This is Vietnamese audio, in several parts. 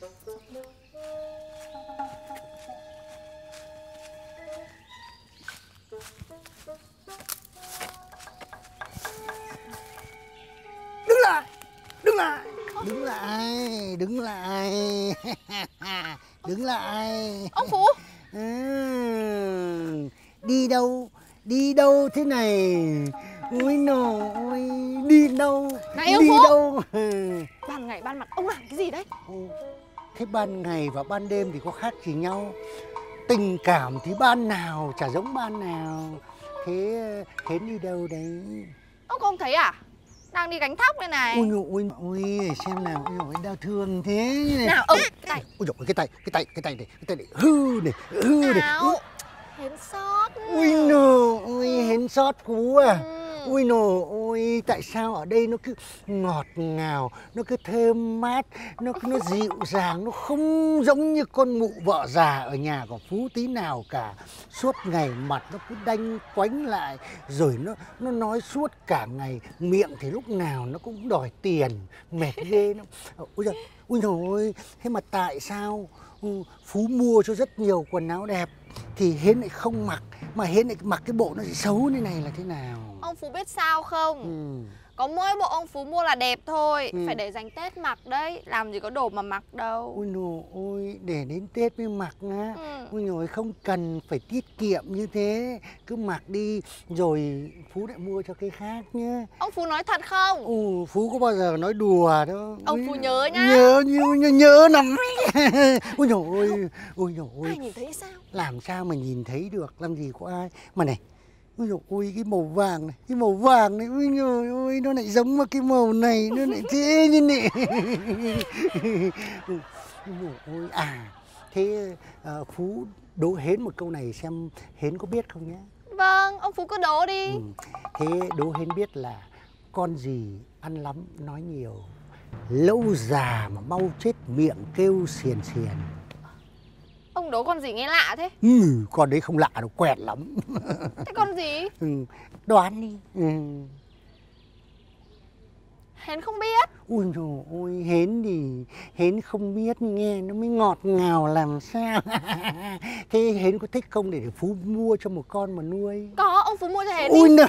đứng lại! Đứng lại! Đứng lại đứng lại. Đứng lại. Ông Phú! Ừ, đi đâu đi đâu thế này? Ôi nồi ôi đi đâu Này, ông đi Phú! đâu? Ban ngày ban mặt ông làm cái gì đấy? Ô, thế ban ngày và ban đêm thì có khác gì nhau? Tình cảm thì ban nào chả giống ban nào. Thế hến đi đâu đấy? Ông không thấy à? Đang đi gánh thóc đây này. Ôi dồi ôi ôi xem nào. Ôi dồi đau thương thế. Này. Nào ông cái này ôi dồi cái tay cái tay cái tay này cái tay này hư này hư này. Nào Hến sót ui nồ ôi hến sót cú à. Ừ ui nồ ôi, tại sao ở đây nó cứ ngọt ngào, nó cứ thơm mát, nó nó dịu dàng, nó không giống như con mụ vợ già ở nhà của phú tí nào cả. Suốt ngày mặt nó cứ đanh quánh lại, rồi nó nó nói suốt cả ngày, miệng thì lúc nào nó cũng đòi tiền, mệt ghê lắm. Ôi giời, ui ôi, thế mà tại sao ừ, phú mua cho rất nhiều quần áo đẹp thì hến lại không mặc mà hến lại mặc cái bộ nó xấu như này là thế nào Ông Phú biết sao không ừ. Có mỗi bộ ông Phú mua là đẹp thôi Ừ. Phải để dành Tết mặc đấy Làm gì có đồ mà mặc đâu. Ôi nồi ôi để đến tết mới mặc á. Ừ. ôi nhồi không cần phải tiết kiệm như thế. Cứ mặc đi rồi phú lại mua cho cái khác nhé Ông Phú nói thật không? Ồ, Phú có bao giờ nói đùa đâu. Ông Ui, Phú nhớ nhá. Nhớ, nhớ, nhớ, nhớ lắm. Ôi dồi ôi, ôi dồi ôi. Ai nhìn thấy sao? Làm sao mà nhìn thấy được, làm gì có ai? Mà này, ôi dồi ôi, cái màu vàng này Cái màu vàng này, ôi dồi ôi Nó lại giống vào cái màu này, nó lại thế như này. Ôi à Thế ờ, Phú đố Hến một câu này xem Hến có biết không nhé? Vâng ông Phú cứ đố đi. Ừ. Thế đố Hến biết là con gì ăn lắm nói nhiều Lâu già mà mau chết miệng kêu xiền xiền Ông đố con gì nghe lạ thế ừ, Con đấy không lạ đâu, quẹt lắm Thế con gì ừ. Đoán đi ừ. Hến không biết Ui dồi ôi, Hến thì Hến không biết nghe nó mới ngọt ngào làm sao Thế Hến có thích không để Phú mua cho một con mà nuôi Có ông Phú mua cho Hến đi Ui no.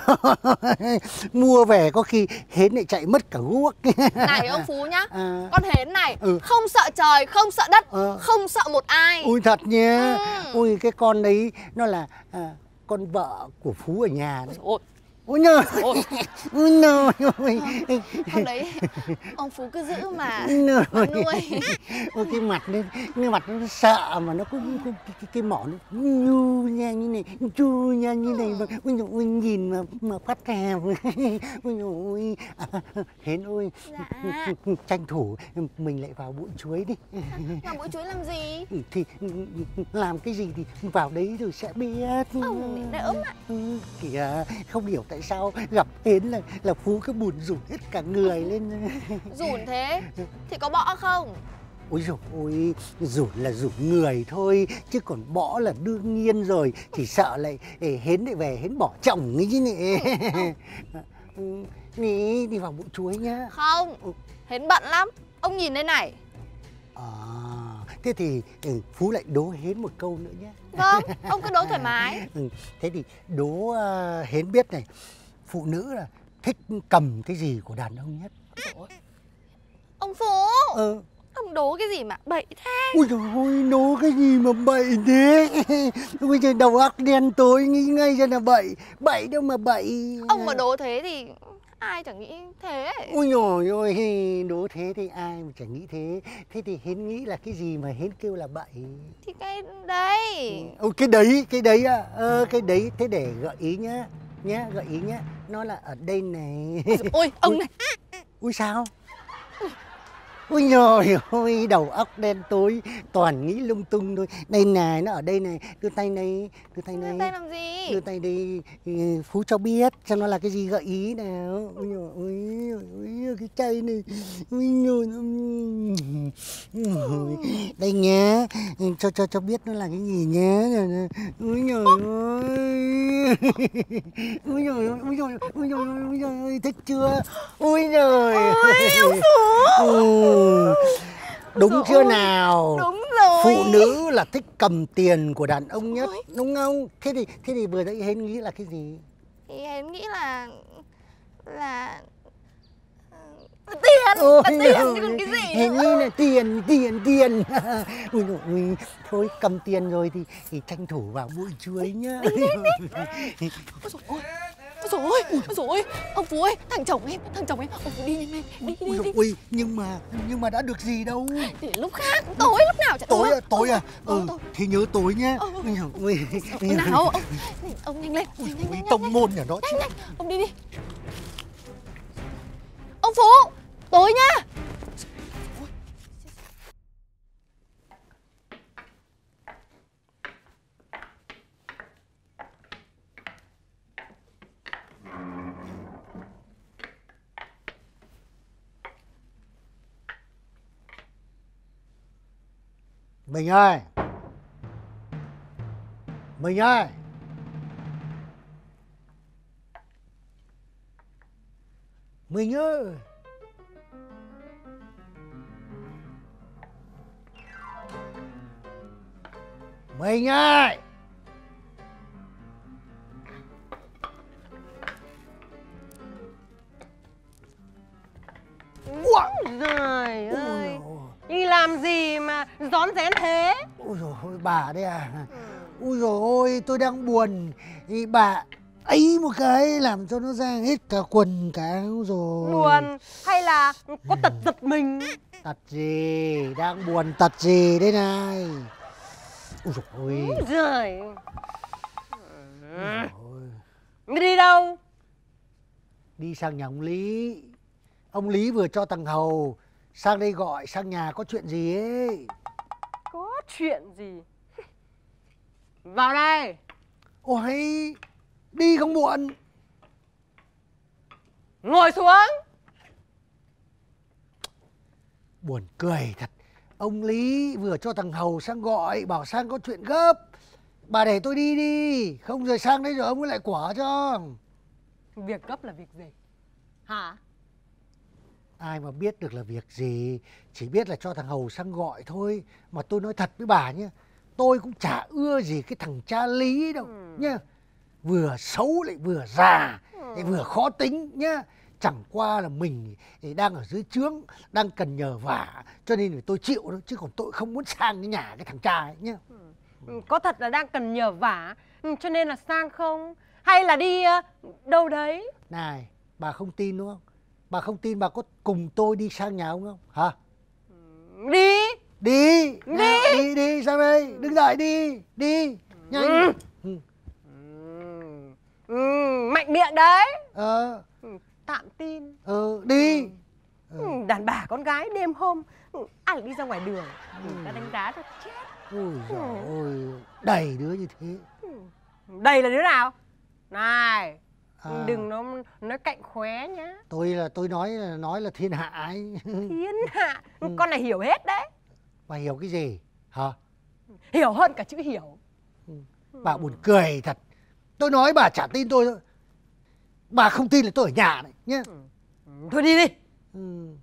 Mua về có khi Hến lại chạy mất cả guốc Này ông Phú nhá à. Con Hến này Ừ. Không sợ trời, không sợ đất Ờ. Không sợ một ai Ui thật nhé Ừ. Ui cái con đấy nó là à, con vợ của Phú ở nhà đấy Ôi, Ôi ôi, Ôi nồi con đấy Ông Phú cứ giữ mà Nồi mà nuôi. Ôi cái mặt đấy Cái mặt nó sợ mà nó cũng cái, cái, cái mỏ nó nhu nha như này Chu nha như này mà Ôi dồi ôi nhìn mà, mà phát thèm Ôi dồi ôi à, Hến ôi Dạ. Tranh thủ mình lại vào bụi chuối đi. Làm bữa chuối làm gì? Ừ, thì làm cái gì thì vào đấy rồi sẽ biết. Ông đỡ mà ừ, kìa không hiểu tại sao gặp hến là là phú cứ buồn rủn hết cả người lên. Rủn thế? Thì có bọ không? Ôi dồi ôi rủn là rủn người thôi chứ còn bỏ là đương nhiên rồi. Chỉ sợ lại để hến lại về hến bỏ chồng ấy chứ nè. Ừ, nè đi vào bụi chuối nhá. Không Hến bận lắm. Ông nhìn đây này. À, thế thì ừ, phú lại đố hến một câu nữa nhé Vâng Ông cứ đố thoải mái. Ừ, thế thì đố ờ, hến biết này phụ nữ là thích cầm cái gì của đàn ông nhất? Ông Phú? Ờ Ông đố cái gì mà bậy thế? Ui trời ơi đố cái gì mà bậy thế? Bây giờ đầu óc đen tối nghĩ ngay ra là bậy. Bậy đâu mà bậy. Ông mà đố thế thì Ai chẳng nghĩ thế ui nhồi ôi đố thế thì ai mà chẳng nghĩ thế. Thế thì hến nghĩ là cái gì mà hến kêu là bậy? Thì cái đấy. Ôi cái đấy cái đấy à ờ, cái đấy thế để gợi ý nhá nhá gợi ý nhá. Nó là ở đây này. Ôi ông này. Ui sao? Ui nhồi ôi đầu óc đen tối toàn nghĩ lung tung thôi. Đây này nó ở đây này, đưa tay này, đưa tay Đưa này. tay làm gì Đưa tay đây ừ, Phú cho biết xem nó là cái gì gợi ý nào. Ui nhồi ôi, ôi cái tay này. Ui nhồi. ôi. Đây nhá, cho cho cho biết nó là cái gì nhá. Ui nhồi ôi. Ui nhồi ôi, nhồi ui nhồi ui nhồi thích chưa? Ui nhồi. Ôi ông Phú Ừ. đúng Dồi chưa nào? Đúng rồi. Phụ nữ là thích cầm tiền của đàn ông nhất Ôi. đúng không? Thế thì thế thì vừa nãy hến nghĩ là cái gì? Thì em nghĩ là Là ờ, Tiền Ôi Là tiền chứ còn cái gì hến nghĩ là tiền tiền tiền. Ui dồi ôi, thôi cầm tiền rồi thì, thì tranh thủ vào bụi chuối nhá. Ôi ôi dồi ôi, ôi dồi ôi, ông Phú ơi, thằng chồng em, thằng chồng em, ông Phú đi nhanh lên, đi đi Ui đi, ôi, nhưng mà nhưng mà đã được gì đâu? Để lúc khác, tối lúc nào chả tối à tối à? Ừ thì nhớ tối nhá Ờ, ờ. Ui nào, ông, ông nhanh lên, nhanh nhanh tông môn nhà nó chứ. nhanh, nhanh, ông đi đi. Ông Phú, tối nhá. Mình ơi mình ơi mình ơi mình ơi Ủa? Trời ơi. Đi làm gì mà rón rén thế? Ôi dồi ôi, bà đấy à. Ôi dồi ôi, tôi đang buồn. Thì bà ấy một cái làm cho nó ra hết cả quần cả áo rồi. Buồn? Hay là có tật giật mình? Tật gì, đang buồn tật gì đây này? Ôi dồi ôi, Trời, ôi. Ngươi đi đâu? Đi sang nhà ông Lý. Ông Lý vừa cho thằng Hầu Sang đây gọi sang nhà có chuyện gì ấy Có chuyện gì? Vào đây. Ôi, đi không muộn Ngồi xuống. Buồn cười thật Ông Lý vừa cho thằng Hầu sang gọi Bảo sang có chuyện gấp Bà để tôi đi đi Không rồi sang đây rồi ông ấy lại quả cho Việc gấp là việc gì? Hả? Ai mà biết được là việc gì Chỉ biết là cho thằng Hầu sang gọi thôi. Mà tôi nói thật với bà nhé Tôi cũng chả ưa gì cái thằng cha Lý đâu Ừ. nhá. Vừa xấu lại vừa già lại vừa khó tính nhá. Chẳng qua là mình thì đang ở dưới trướng Đang cần nhờ vả Cho nên là tôi chịu thôi Chứ còn tôi không muốn sang cái nhà cái thằng cha ấy nhá. Ừ, Có thật là đang cần nhờ vả ừ, cho nên là sang không? Hay là đi ờ, đâu đấy? Này bà không tin đúng không Bà không tin bà có cùng tôi đi sang nhà ông không? Hả? Đi. Đi. Đi. nào, Đi đi sang đây. Đứng dậy đi. Đi. Nhanh. Ừ. Ừ. Ừ. Ừ, mạnh miệng đấy. Ờ. Ừ, Tạm tin. ờ đi. Ừ, đàn bà con gái đêm hôm ừ, ai đi ra ngoài đường? Người ta đánh giá cho chết. Ôi giời ôi Đầy đứa như thế. Đây là đứa nào? Này À. đừng nó nói cạnh khóe nhá. Tôi là tôi nói là nói là thiên hạ ấy. Thiên hạ? Ừ. con này hiểu hết đấy. Bà hiểu cái gì? Hả? Hiểu hơn cả chữ hiểu. Bà buồn cười thật. Tôi nói bà chả tin tôi thôi. Bà không tin là tôi ở nhà này nhá. Ừ, thôi đi đi. Ừ.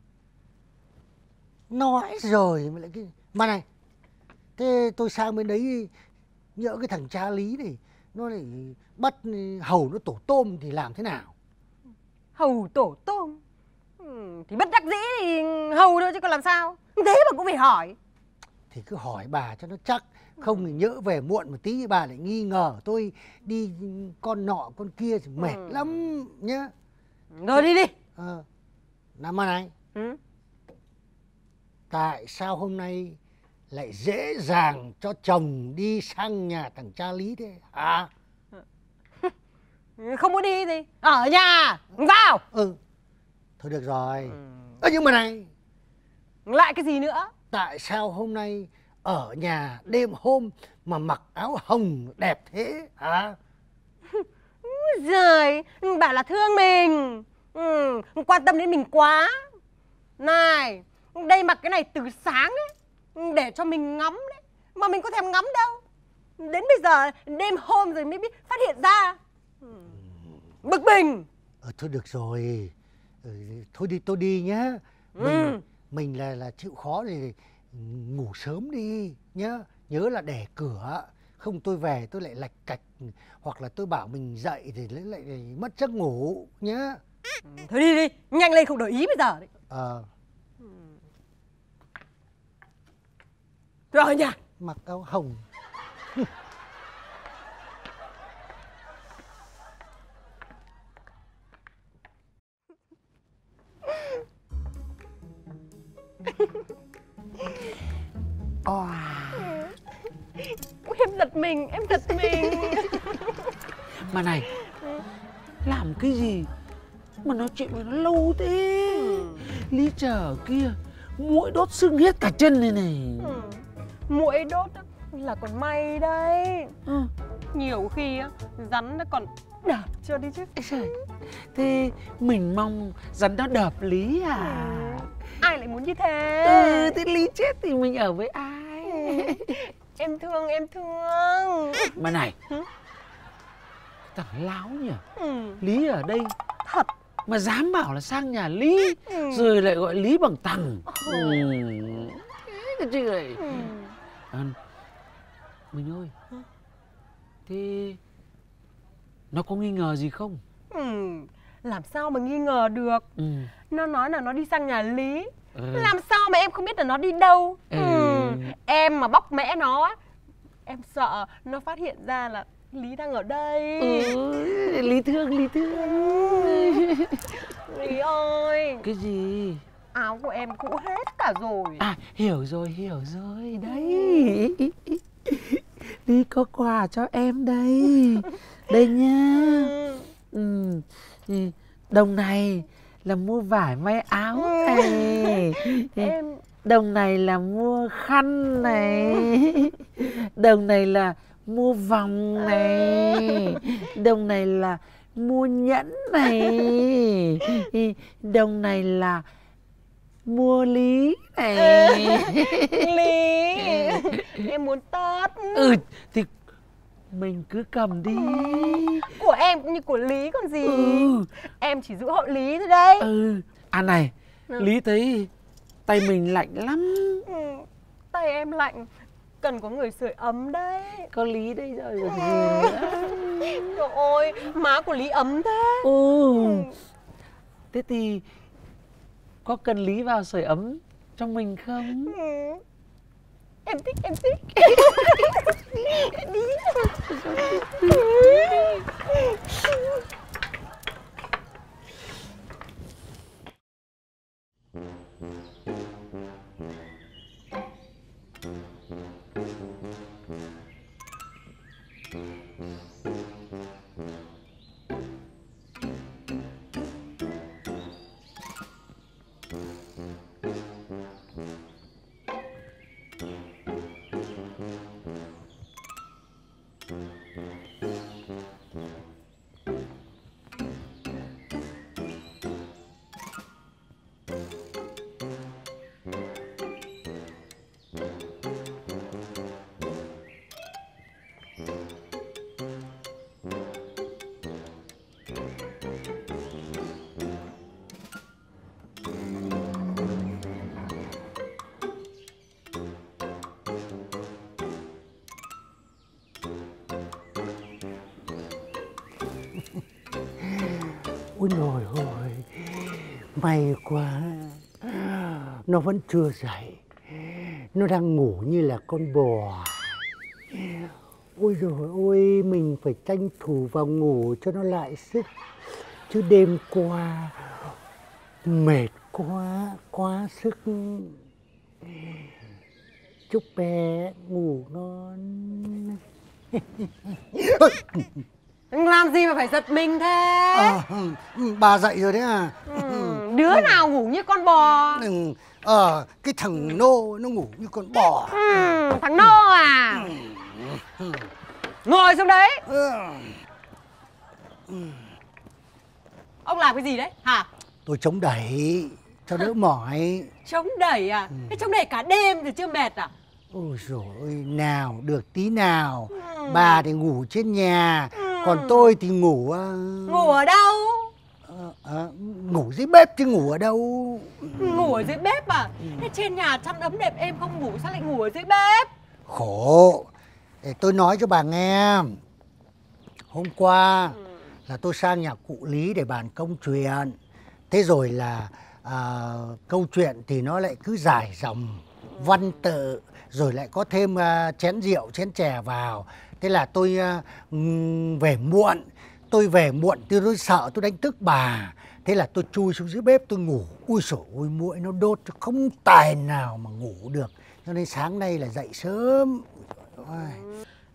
Nói rồi mà lại cái Mà này Thế tôi sang bên đấy Nhỡ cái thằng cha lý này Nó lại bắt hầu nó tổ tôm thì làm thế nào hầu tổ tôm ừ, thì bất đắc dĩ thì hầu thôi chứ còn làm sao thế mà cũng phải hỏi Thì cứ hỏi bà cho nó chắc Không thì nhỡ về muộn một tí bà lại nghi ngờ tôi đi con nọ con kia thì mệt Ừ. lắm nhá rồi đi đi ờ. Năm này ừ. Tại sao hôm nay lại dễ dàng cho chồng đi sang nhà thằng cha Lý thế hả? Không muốn đi thì ở nhà. Vào Ừ, thôi được rồi. ừ. Ơ nhưng mà này, lại cái gì nữa? Tại sao hôm nay ở nhà đêm hôm mà mặc áo hồng đẹp thế hả? Giời, bảo là thương mình. Ừ, Quan tâm đến mình quá. Này, đây mặc cái này từ sáng đấy Để cho mình ngắm đấy. Mà mình có thèm ngắm đâu. Đến bây giờ đêm hôm rồi mới biết phát hiện ra. Bực mình Ờ, thôi được rồi. Ừ, thôi đi tôi đi nhá. Mình, Ừ. mình là là chịu khó thì ngủ sớm đi nhớ nhớ là để cửa không tôi về tôi lại lạch cạch hoặc là tôi bảo mình dậy thì lại lại mất giấc ngủ nhá Thôi đi đi, nhanh lên không để ý bây giờ đấy. ờ Rồi nhà. mặc áo hồng Em giật mình, em giật mình. Mà này Làm cái gì Mà nói chuyện với nó lâu thế Lý trở kia Mũi đốt sưng hết cả chân này này Ừ. Mũi đốt là còn may đấy. ừ. Nhiều khi á, rắn nó còn đạp cho đi chứ. Thế mình mong rắn nó đập Lý à Ai lại muốn như thế? Ừ thế Lý chết thì mình ở với ai Em thương, em thương. Mà này Hử? Thằng láo nhỉ Ừ. Lý ở đây Thật. Mà dám bảo là sang nhà Lý Ừ. Rồi lại gọi Lý bằng tằng ừ. Thế chứ lại Ừ. à, Mình ơi Thế Nó có nghi ngờ gì không Ừ. Làm sao mà nghi ngờ được? Ừ. Nó nói là nó đi sang nhà Lý. Ừ. Làm sao mà em không biết là nó đi đâu? Ừ. Em mà bóc mẽ nó á, Em sợ nó phát hiện ra là Lý đang ở đây. Ừ. Lý thương Lý thương. Lý ơi. Cái gì? Áo của em cũ hết cả rồi. À hiểu rồi hiểu rồi. Đấy. Lý có quà cho em đây. Đây nha. Ừ. ừ. ừ, Đồng này là mua vải may áo này. Em Đồng này là mua khăn này. Đồng này là mua vòng này. Đồng này là mua nhẫn này. Đồng này là mua lý này. Lý. Em muốn tất Ừ thì mình cứ cầm đi. Của em cũng như của Lý còn gì? Ừ. Em chỉ giữ hộ Lý thôi đấy Ừ. À này Ừ. Lý thấy tay mình lạnh lắm. Ừ. Tay em lạnh. Cần có người sưởi ấm đấy. Có Lý đây rồi. Còn gì nữa Trời ơi Má của Lý ấm thế. Ừ. Thế thì Có cần Lý vào sưởi ấm Trong mình không? Ừ. Em thích em thích. Đi. Ôi nồi ôi may quá. Nó vẫn chưa dậy. Nó đang ngủ như là con bò. Ôi rồi ôi, mình phải tranh thủ vào ngủ cho nó lại sức. Chứ đêm qua, mệt quá quá sức. Chúc bé ngủ ngon. Làm gì mà phải giật mình thế? Ừ, bà dậy rồi đấy à. Ừ. Đứa nào ngủ như con bò? Ừ, ờ cái thằng nô nó ngủ như con bò. Ừ. Thằng Nô à? Ngồi xuống đấy. Ừ, Ông làm cái gì đấy? Hả? Tôi chống đẩy cho đỡ mỏi. Chống đẩy à? Thế chống đẩy cả đêm rồi chưa mệt à? Ôi rồi nào được tí nào. Ừ. bà thì ngủ trên nhà còn tôi thì ngủ ờ, Ngủ ở đâu? Ờ, Ờ, ngủ dưới bếp chứ ngủ ở đâu? Ngủ ở dưới bếp à? Thế trên nhà chăn ấm đẹp em không ngủ sao lại ngủ ở dưới bếp? Khổ. Để tôi nói cho bà nghe. Hôm qua là tôi sang nhà cụ lý để bàn công chuyện. Thế rồi là à, câu chuyện thì nó lại cứ dài dòng văn tự rồi lại có thêm à, chén rượu chén chè vào thế là tôi ừm, về muộn tôi về muộn tôi, tôi sợ tôi đánh thức bà. Thế là tôi chui xuống dưới bếp tôi ngủ. Ui sổ ôi muỗi nó đốt tôi không tài nào mà ngủ được. Cho nên sáng nay là dậy sớm. Ôi,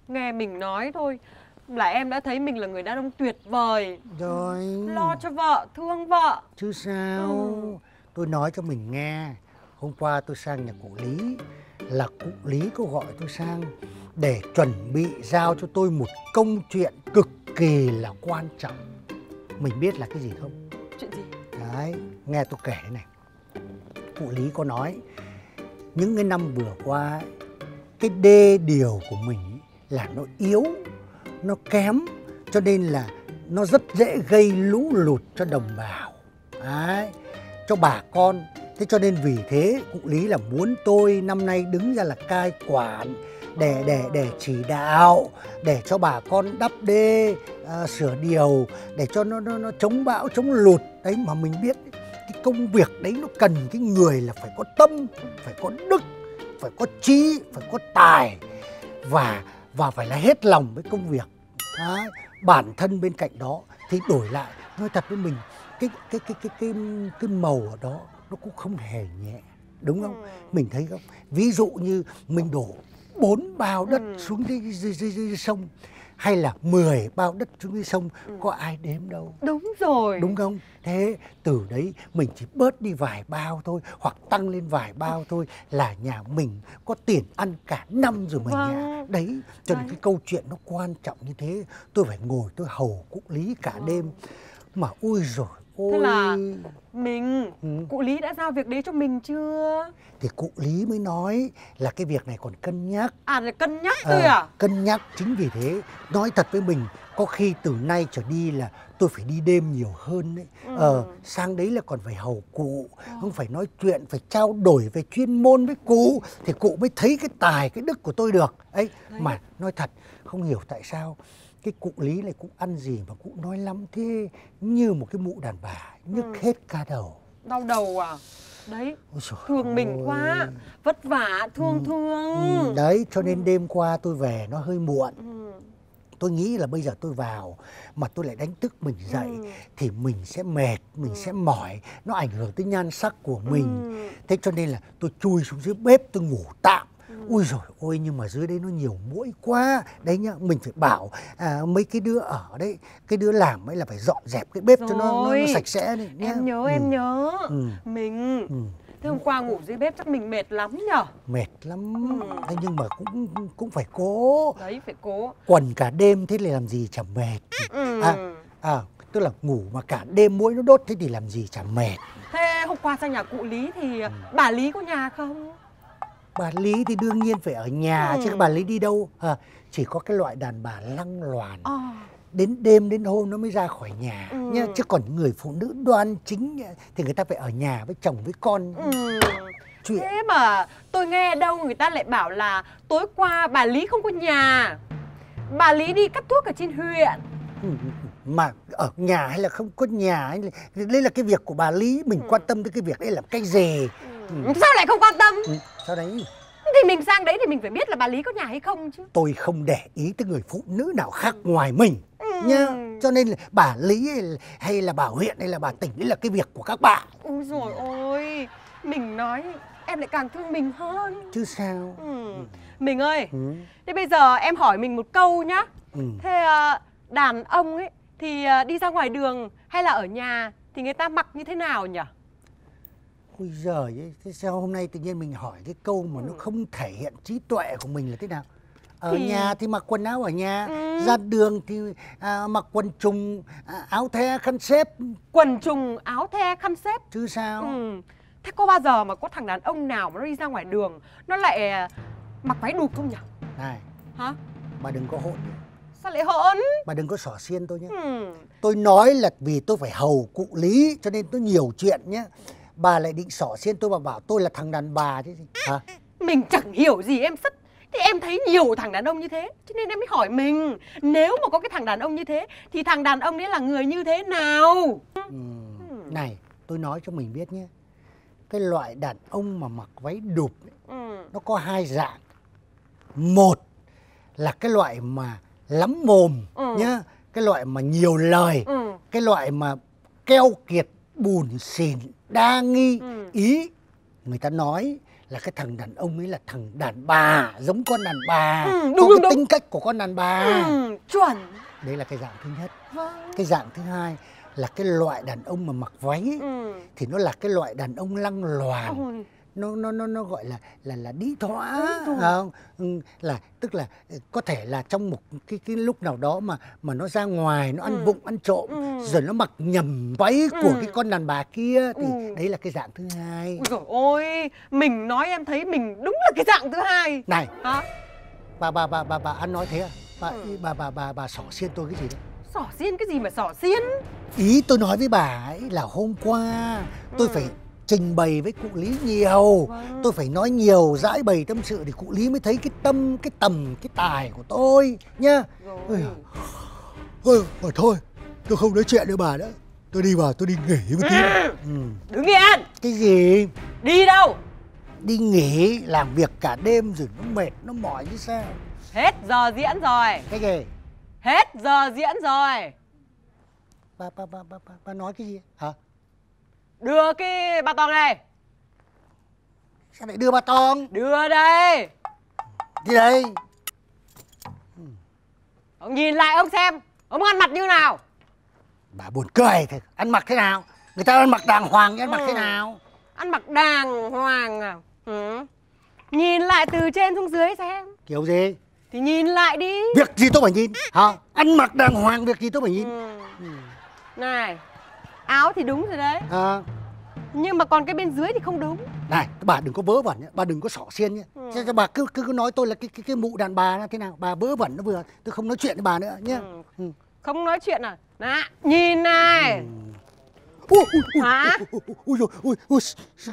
Nghe mình nói thôi. Là em đã thấy mình là người đàn ông tuyệt vời. Rồi. Lo cho vợ, thương vợ. Chứ sao? Tôi nói cho mình nghe. Hôm qua tôi sang nhà cụ lý là cụ lý có gọi tôi sang để chuẩn bị giao cho tôi một công chuyện cực kỳ là quan trọng mình biết là cái gì không Chuyện gì? Đấy, nghe tôi kể này. Cụ Lý có nói, những cái năm vừa qua, ấy, cái đê điều của mình ấy là nó yếu, nó kém, cho nên là nó rất dễ gây lũ lụt cho đồng bào. Đấy, cho bà con. Thế cho nên vì thế, cụ Lý là muốn tôi năm nay đứng ra là cai quản, để để để chỉ đạo để cho bà con đắp đê à, sửa điều để cho nó nó nó chống bão chống lụt đấy mà mình biết cái công việc đấy nó cần cái người là phải có tâm phải có đức phải có trí phải có tài và và phải là hết lòng với công việc đấy. bản thân bên cạnh đó thì đổi lại nói thật với mình cái cái cái cái cái cái màu ở đó nó cũng không hề nhẹ đúng không? Mình thấy không? Ví dụ như mình đổ bốn bao đất xuống dưới, dưới, dưới, dưới sông hay là 10 bao đất xuống dưới sông có ai đếm đâu. Đúng rồi. Đúng không? Thế từ đấy mình chỉ bớt đi vài bao thôi hoặc tăng lên vài bao thôi là nhà mình có tiền ăn cả năm rồi mình Vâng. nhà đấy cho nên cái câu chuyện nó quan trọng như thế. Tôi phải ngồi tôi hầu cụ lý cả đêm. Mà ui rồi ôi Thế là mình, Ừ. cụ Lý đã giao việc đấy cho mình chưa? thì cụ lý mới nói là cái việc này còn cân nhắc. À là cân nhắc Ờ, thôi à? cân nhắc chính vì thế nói thật với mình có khi từ nay trở đi là tôi phải đi đêm nhiều hơn đấy ờ sang đấy là còn phải hầu cụ không phải nói chuyện phải trao đổi về chuyên môn với cụ thì cụ mới thấy cái tài cái đức của tôi được. Ấy mà nói thật không hiểu tại sao cái cụ lý này cũng ăn gì mà cụ nói lắm thế như một cái mụ đàn bà nhức hết cả đầu. Đau đầu à? Đấy, Ôi thương mình ôi. quá Vất vả, thương thương. Ừ, đấy cho nên đêm qua tôi về nó hơi muộn. Ừ. tôi nghĩ là bây giờ tôi vào mà tôi lại đánh thức mình dậy thì mình sẽ mệt mình sẽ mỏi nó ảnh hưởng tới nhan sắc của mình. Thế cho nên là tôi chui xuống dưới bếp tôi ngủ tạm ui rồi ôi nhưng mà dưới đấy nó nhiều muỗi quá đấy nhá mình phải bảo à, mấy cái đứa ở đấy cái đứa làm ấy là phải dọn dẹp cái bếp cho nó, nó, nó Rồi. sạch sẽ đi nhá. Em nhớ, Ừ, em nhớ Ừ. Mình ừ. Thế hôm qua ngủ dưới bếp chắc mình mệt lắm nhở mệt lắm thế nhưng mà cũng cũng phải cố Đấy, phải cố quần cả đêm thế là làm gì chẳng mệt ừ. à, à tức là ngủ mà cả đêm mũi nó đốt thế thì làm gì chẳng mệt Thế hôm qua sang nhà cụ Lý thì Ừ. bà Lý có nhà không? Bà lý thì đương nhiên phải ở nhà Ừ. chứ bà lý đi đâu? À, chỉ có cái loại đàn bà lăng loàn. Ờ. Đến đêm đến hôm nó mới ra khỏi nhà. Ừ. nhá chứ còn người phụ nữ đoan chính thì người ta phải ở nhà với chồng với con. Ừ. chuyện Thế mà tôi nghe đâu người ta lại bảo là tối qua bà Lý không có nhà. Bà Lý đi cắt thuốc ở trên huyện. Ừ, mà ở nhà hay là không có nhà là, đây là cái việc của bà lý. Mình quan tâm tới cái việc đấy là cái gì Ừ. Sao lại không quan tâm? ừ, sau đấy Thì mình sang đấy thì mình phải biết là bà Lý có nhà hay không chứ tôi không để ý tới người phụ nữ nào khác ngoài mình Ừ. nhá cho nên là bà lý hay là- bà huyện hay là bà tỉnh đấy là cái việc của các bạn Ôi rồi ôi Mình nói em lại càng thương mình hơn chứ sao ừ. Mình ơi ừ. Thế bây giờ em hỏi mình một câu nhá Ừ. Thế ờ, đàn ông ấy thì ờ, đi ra ngoài đường hay là ở nhà thì người ta mặc như thế nào nhỉ? Ôi giời ơi, thế sao hôm nay tự nhiên mình hỏi cái câu mà nó không thể hiện trí tuệ của mình là thế nào? Ở Thì- nhà thì mặc quần áo ở nhà, Ừ. ra đường thì à, mặc quần trùng, à, áo the, khăn xếp, Quần trùng, áo the, khăn xếp chứ sao? ừ. Thế có bao giờ mà có thằng đàn ông nào mà nó đi ra ngoài đường Nó lại ờ, mặc váy đụt không nhỉ? Này, Hả? bà đừng có hỗn. Sao lại hỗn Bà đừng có xỏ xiên tôi nhé ừ. Tôi nói là vì tôi phải hầu cụ lý Cho nên tôi nhiều chuyện nhé Bà lại định xỏ xiên tôi bà bảo tôi là thằng đàn bà chứ gì Hả Mình chẳng hiểu gì em sất Thì em thấy nhiều thằng đàn ông như thế Cho nên em mới hỏi mình Nếu mà có cái thằng đàn ông như thế Thì thằng đàn ông đấy là người như thế nào ừ. Này tôi nói cho mình biết nhé Cái loại đàn ông mà mặc váy đụp ấy, ừ. Nó có hai dạng Một là cái loại mà lắm mồm Ừ. nhá Cái loại mà nhiều lời Ừ. Cái loại mà keo kiệt bùn xỉn đa nghi Ừ. ý Người ta nói là cái thằng đàn ông ấy là thằng đàn bà giống con đàn bà Ừ, đúng, có đúng, cái đúng. tính cách của con đàn bà ừ. Chuẩn đấy là cái dạng thứ nhất Vâng cái dạng thứ hai là cái loại đàn ông mà mặc váy ấy, ừ. thì nó là cái loại đàn ông lăng loàn Ôi. Nó nó nó nó gọi là là là đĩ thỏa không ừ, là tức là ừ, có thể là trong một cái cái lúc nào đó mà mà nó ra ngoài nó ăn Ừ. vụng ăn trộm Ừ. rồi nó mặc nhầm váy của Ừ. cái con đàn bà kia thì Ừ. đấy là cái dạng thứ hai Ôi dồi ôi Mình nói em thấy mình đúng là cái dạng thứ hai này Hả? bà bà bà bà bà ăn nói thế à bà Ừ. bà bà bà bà xỏ xiên tôi cái gì đấy Sỏ xiên cái gì mà sỏ xiên ý tôi nói với bà ấy là hôm qua tôi Ừ. phải trình bày với cụ lý nhiều. Vâng. tôi phải nói nhiều giải bày tâm sự thì cụ lý mới thấy cái tâm cái tầm cái tài của tôi nhá. Rồi. Ôi Ôi, ôi thôi tôi không nói chuyện với bà nữa tôi đi vào tôi đi nghỉ một tí. Ừ. Đứng yên. Cái gì? Đi đâu? Đi nghỉ làm việc cả đêm rồi nó mệt nó mỏi như sao? Hết giờ diễn rồi. Cái gì? Hết giờ diễn rồi. Bà bà bà bà bà, bà nói cái gì? Hả Đưa cái bà tòng này. Sao lại đưa bà tong Đưa đây. Đi đây. Ông nhìn lại ông xem Ông ăn mặc như nào? Bà buồn cười thôi ăn mặc thế nào? Người ta ăn mặc đàng hoàng chứ ăn mặc thế Ừ. nào? Ăn mặc đàng hoàng à? Ừ. Nhìn lại từ trên xuống dưới xem. Kiểu gì? Thì nhìn lại đi. Việc gì tôi phải nhìn? Hả? Ăn mặc đàng hoàng việc gì tôi phải nhìn? Ừ. Này Áo thì đúng rồi đấy. À, Nhưng mà còn cái bên dưới thì không đúng. Này bà đừng có vớ vẩn nhé bà đừng có xỏ xiên nhé. Ừ. Chứ bà cứ, cứ cứ nói tôi là cái cái cái mụ đàn bà nó thế nào bà vớ vẩn nó vừa tôi không nói chuyện với bà nữa nhé. Ừ. ừ. Không nói chuyện à? Nà, Nhìn này ui, ui, ui, Hả ui, ui, ui, ui,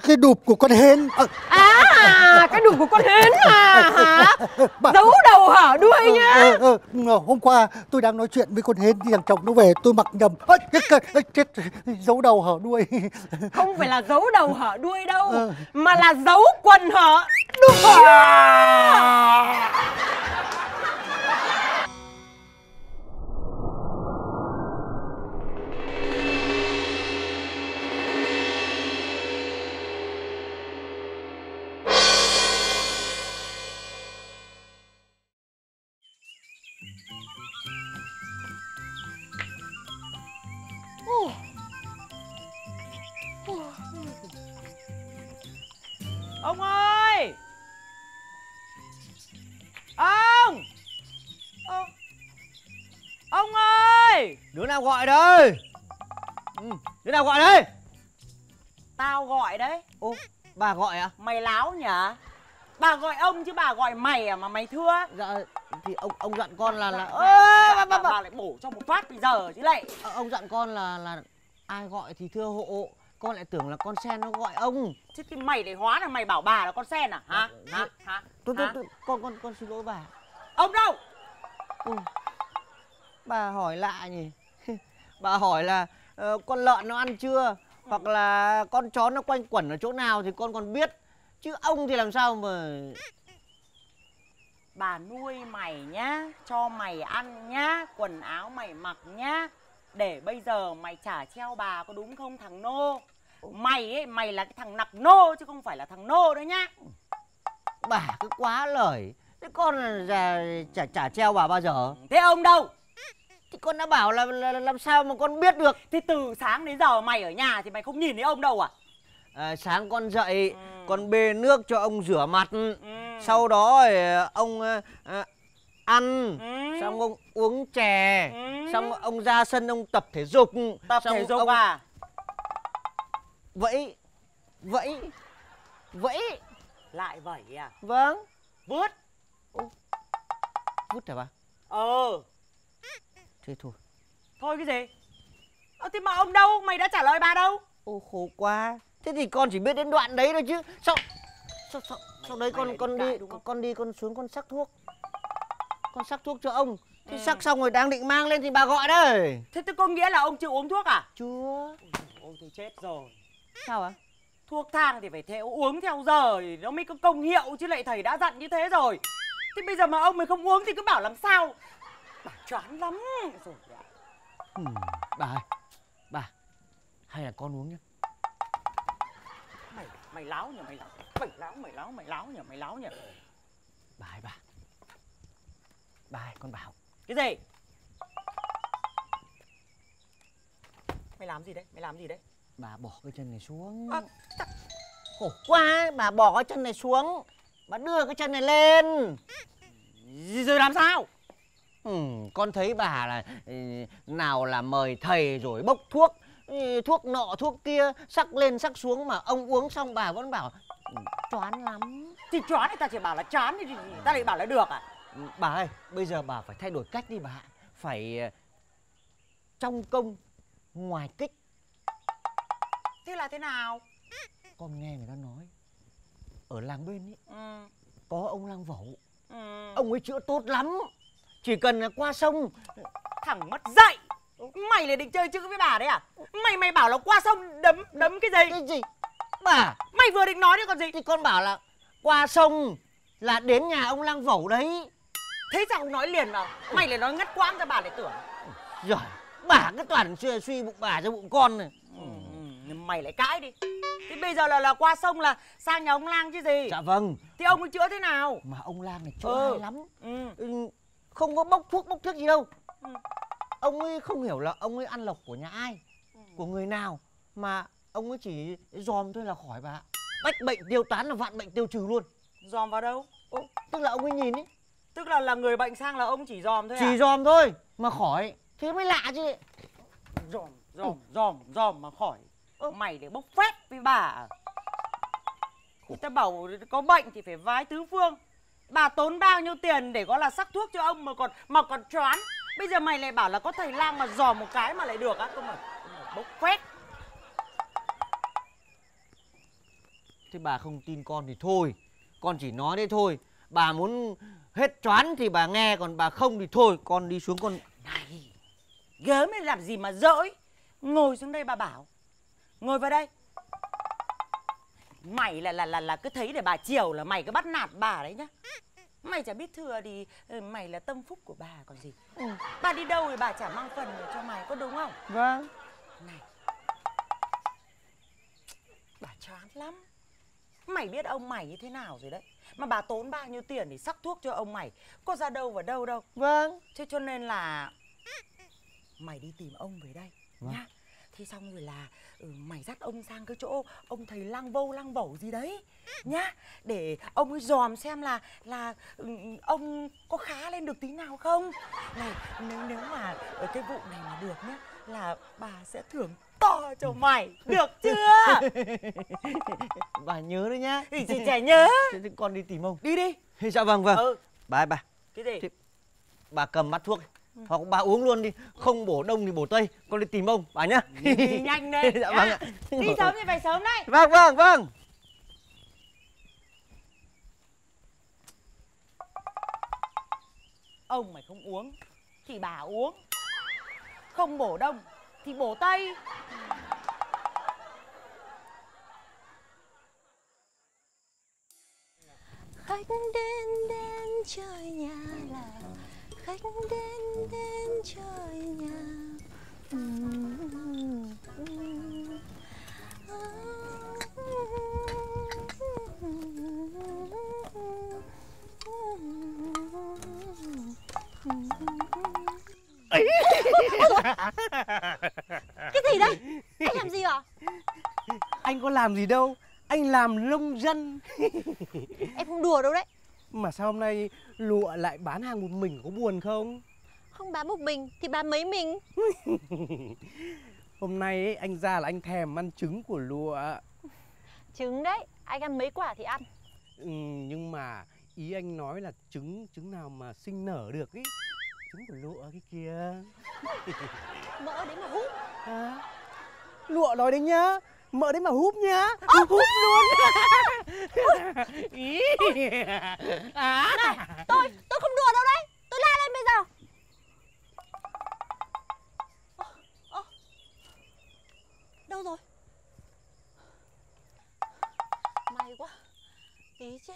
cái đụp của con hến Ờ, À cái đùi của con hến à hả? Bà- Giấu đầu hở đuôi nhá. ờ, ờ, ờ, hôm qua tôi đang nói chuyện với con hến thì thằng chồng nó về tôi mặc nhầm. Ơ, chết, chết, giấu đầu hở đuôi? Không phải là giấu đầu hở đuôi đâu Ừ. Mà là giấu quần hở đuôi. Ông nào gọi đây? Ừ, đứa nào gọi đây? Tao gọi đấy Ô, bà gọi à? Mày láo nhỉ Bà gọi ông chứ bà gọi mày à mà mày thưa Dạ, thì ông ông dặn con là là Ơ, Ơ, bà, bà, bà, bà. lại bổ cho một phát bây giờ chứ lại Ờ, ông dặn con là là ai gọi thì thưa hộ. Con lại tưởng là con sen nó gọi ông. Chứ thì mày lại hóa là mày bảo bà là con sen à hả hả hả Tôi, tôi, Hả? tôi, con con con xin lỗi bà. Ông đâu Ừ. Bà hỏi lạ nhỉ? Bà hỏi là ờ, con lợn nó ăn chưa? Hoặc là con chó nó quanh quẩn ở chỗ nào thì con còn biết. Chứ ông thì làm sao mà Bà nuôi mày nhá Cho mày ăn nhá Quần áo mày mặc nhá Để bây giờ mày trả treo bà có đúng không thằng nô Mày ấy mày là cái thằng nặc nô chứ không phải là thằng nô đấy nhá bà cứ quá lời. Thế con là, trả trả treo bà bao giờ? Thế ông đâu Thì con đã bảo là, là, là làm sao mà con biết được? Thế từ sáng đến giờ mày ở nhà thì mày không nhìn thấy ông đâu à? À, Sáng con dậy Ừ. Con bê nước cho ông rửa mặt. Ừ. Sau đó thì ông ờ, ăn. Ừ. Xong ông uống chè. Ừ. Xong ông ra sân ông tập thể dục. Tập xong thể dục ông à? Vẫy Vẫy Vẫy. Lại vẩy à? Vâng. Vứt. Vứt hả bà? Ờ Thế thôi. Thôi cái gì? Ơ thế mà ông đâu? Mày đã trả lời bà đâu? Ô khổ quá. Thế thì con chỉ biết đến đoạn đấy thôi chứ. Sao Sao, sao, sau đấy mày con con đi con đi con xuống con sắc thuốc. Con sắc thuốc cho ông. Thế Ừ. sắc xong rồi đang định mang lên thì bà gọi đấy Thế tôi có nghĩa là ông chưa uống thuốc à? Chưa. Ôi tôi chết rồi. Sao ạ? Thuốc thang thì phải theo uống theo giờ thì nó mới có công hiệu chứ lại thầy đã dặn như thế rồi. Thế bây giờ mà ông mày không uống thì cứ bảo làm sao Bà choáng lắm rồi ạ. ừ, bà ơi bà hay là con uống nhá. Mày mày láo nhỉ mày láo Mày láo mày láo mày láo nhỉ mày láo nhỉ bà ơi bà. Bà ơi con bảo. Cái gì? Mày làm gì đấy? Mày làm gì đấy? Bà bỏ cái chân này xuống. À, khổ quá bà bỏ cái chân này xuống. Bà đưa cái chân này lên. Rồi làm sao ừ, con thấy bà là ừ, nào là mời thầy rồi bốc thuốc ừ, thuốc nọ thuốc kia sắc lên sắc xuống mà ông uống xong bà vẫn bảo choán lắm Thì choáng thì ta chỉ bảo là chán thì ta lại bảo là được à bà ơi bây giờ bà phải thay đổi cách đi bà ạ. phải ờ, trong công ngoài kích Thế là thế nào con nghe người ta nói ở làng bên ấy ừ. có ông lang vẩu Ừ. ông ấy chữa tốt lắm chỉ cần là qua sông Thằng mất dạy Mày lại định chơi chữ với bà đấy à? Mày mày bảo là qua sông đấm đấm cái gì? Cái gì? Bà Mày vừa định nói đấy còn gì? Thì con bảo là qua sông là đến nhà ông lang vẩu đấy. Thế sao không nói liền vào? Mày lại nói ngắt quãng cho bà lại tưởng. Giỏi bà cứ toàn suy, suy bụng bà cho bụng con này. Ừ. Mày lại cãi đi. Thế bây giờ là là qua sông là sang nhà ông lang chứ gì? Dạ vâng. Thì ông ấy chữa thế nào? Mà ông lang này chữa Ừ. hay lắm. Ừ. Ừ, không có bốc thuốc bốc thuốc gì đâu. Ừ. ông ấy không hiểu là ông ấy ăn lộc của nhà ai của người nào mà ông ấy chỉ dòm thôi là khỏi bà. Bách bệnh tiêu tán là vạn bệnh tiêu trừ luôn. Dòm vào đâu? Ô, tức là ông ấy nhìn ấy. Tức là là người bệnh sang là ông chỉ dòm thôi à? chỉ dòm thôi mà khỏi. Thế mới lạ chứ. Dòm dòm dòm dòm mà khỏi. Ơ. Mày để bốc phét với bà à? Người ta bảo có bệnh thì phải vái tứ phương Bà tốn bao nhiêu tiền để có là sắc thuốc cho ông mà còn mà còn choán? Bây giờ mày lại bảo là có thầy lang mà dòm một cái mà lại được á. Cơ mà, bốc phét. Thế bà không tin con thì thôi. Con chỉ nói thế thôi. Bà muốn hết choán thì bà nghe còn bà không thì thôi. Con đi xuống con Này Gớm ấy làm gì mà dỗi Ngồi xuống đây bà bảo. Ngồi vào đây Mày là là là là cứ thấy để bà chiều là mày cứ bắt nạt bà đấy nhá. Mày chả biết thừa thì ừ, mày là tâm phúc của bà còn gì. Bà đi đâu thì bà chả mang phần cho mày có đúng không? Vâng. Này. Bà chán lắm. Mày biết ông mày như thế nào rồi đấy. Mà bà tốn bao nhiêu tiền để sắc thuốc cho ông mày? Có ra đâu vào đâu đâu. Vâng. Thế cho nên là Mày đi tìm ông về đây Vâng. nhá Thế xong rồi là ừ, mày dắt ông sang cái chỗ Ông thầy lang vâu lang vẩu gì đấy Nhá. Để ông ấy dòm xem là là ừ, ông có khá lên được tí nào không? Này nếu nếu mà ở cái vụ này mà được nhá Là bà sẽ thưởng to cho mày. Được chưa? Bà nhớ đấy nhá. Thì chị trẻ nhớ. Thế thì con đi tìm ông. Đi đi. Dạ vâng vâng. Ừ. Bà ơi bà Cái gì? Thế- bà cầm bát thuốc hoặc bà uống luôn đi không bổ đông thì bổ tây con đi tìm ông bà nhá. Đi nhanh lên. Dạ vâng ạ. Đi sớm thì phải sớm đấy. Vâng vâng vâng. Ông mày không uống Thì bà uống. Không bổ đông Thì bổ tây. Khách đến đến chơi nhà là khách đến đến chơi nhà. Cái gì đây? Anh làm gì à Anh có làm gì đâu. Anh làm lông dân. Em không đùa đâu đấy Mà sao hôm nay lụa lại bán hàng một mình có buồn không? Không bán một mình thì bán mấy mình? Hôm nay ấy, anh ra là anh thèm ăn trứng của lụa. Trứng đấy anh ăn mấy quả thì ăn. Ừ, Nhưng mà ý anh nói là trứng trứng nào mà sinh nở được ý trứng của lụa cái kia. Mỡ đấy mà hút à, lụa nói đấy nhá mỡ đấy mà húp nhá. Húp húp luôn. Ý. à. Tôi, tôi không đùa đâu đấy. Tôi la lên bây giờ. Đâu rồi? May quá. Tí chết.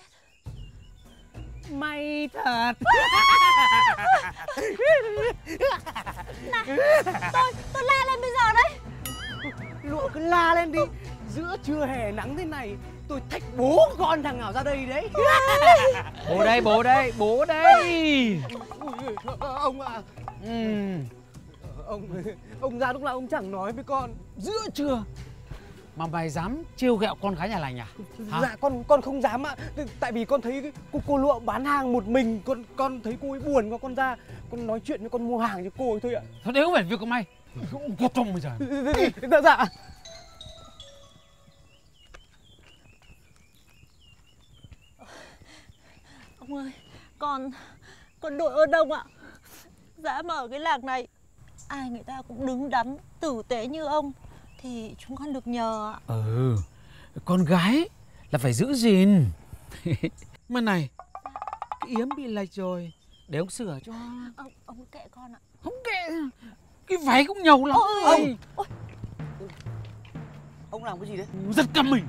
May thật. Tôi, tôi la lên bây giờ đấy lụa cứ la lên đi. Giữa trưa hè nắng thế này tôi thách bố con thằng nào ra đây đấy. Bố đây, bố đây, bố đây. Ông ừ. ông ông ra lúc nào ông chẳng nói với con. Giữa trưa. Mà mày dám trêu ghẹo con gái nhà lành à? Hả? dạ con con không dám ạ. Tại vì con thấy cô cô lụa bán hàng một mình. Con con thấy cô ấy buồn quá con ra con nói chuyện với con mua hàng cho cô ấy thôi ạ. Thôi đấy không phải việc của mày Có trông bây giờ dạ dạ Ông ơi, con con đội ơn ông ạ. Giá mà ở cái làng này. Ai người ta cũng đứng đắn, tử tế như ông. Thì chúng con được nhờ ạ. Ừ Con gái là phải giữ gìn. Mà này Cái yếm bị lệch rồi Để ông sửa cho. Ông ông kệ con ạ. Không kệ Cái váy cũng nhầu lắm. Ôi, ôi, ông. làm cái gì đấy? Giật cả mình.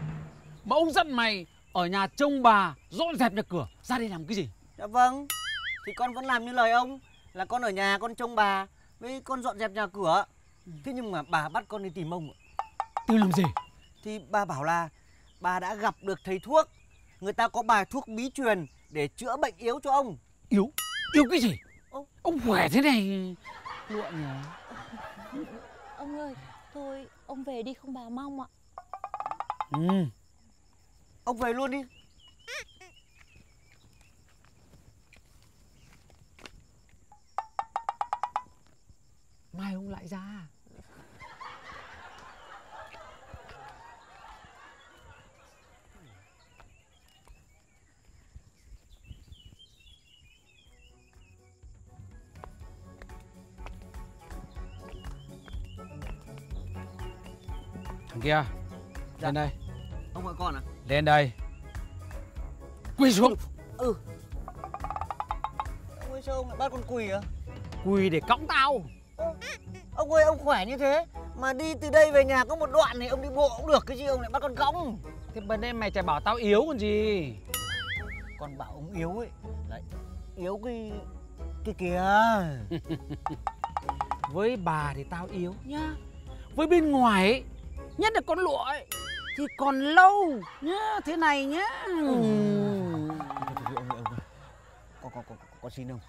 Mà ông dặn mày Ở nhà trông bà Dọn dẹp nhà cửa Ra đây làm cái gì? Dạ vâng. Thì con vẫn làm như lời ông là con ở nhà con trông bà với con dọn dẹp nhà cửa. Thế nhưng mà bà bắt con đi tìm ông Tôi làm gì? Thì bà bảo là bà đã gặp được thầy thuốc. Người ta có bài thuốc bí truyền để chữa bệnh yếu cho ông. Yếu? Yếu cái gì? Ô. Ông khỏe thế này Lụa nhỉ? Ông ơi, thôi ông về đi không bà mong ạ. Ừ. Ông về luôn đi. Mai ông lại ra. Thằng kia. Dạ. Lên đây. Ông gọi con à? Lên đây. Quỳ xuống. Ông ơi sao ông lại bắt con quỳ à? Quỳ để cõng tao. Ông ơi ông khỏe như thế. Mà đi từ đây về nhà có một đoạn này ông đi bộ cũng được cái gì ông lại bắt con cõng? Thế bên đây mày chả bảo tao yếu còn gì. Con bảo ông yếu ấy. Là yếu cái cái kìa Với bà thì tao yếu nhá. Với bên ngoài ấy Nhất là con lụa ấy. Thì còn lâu. Nhá Thế này nhá. Ơi. con con con con xin ông.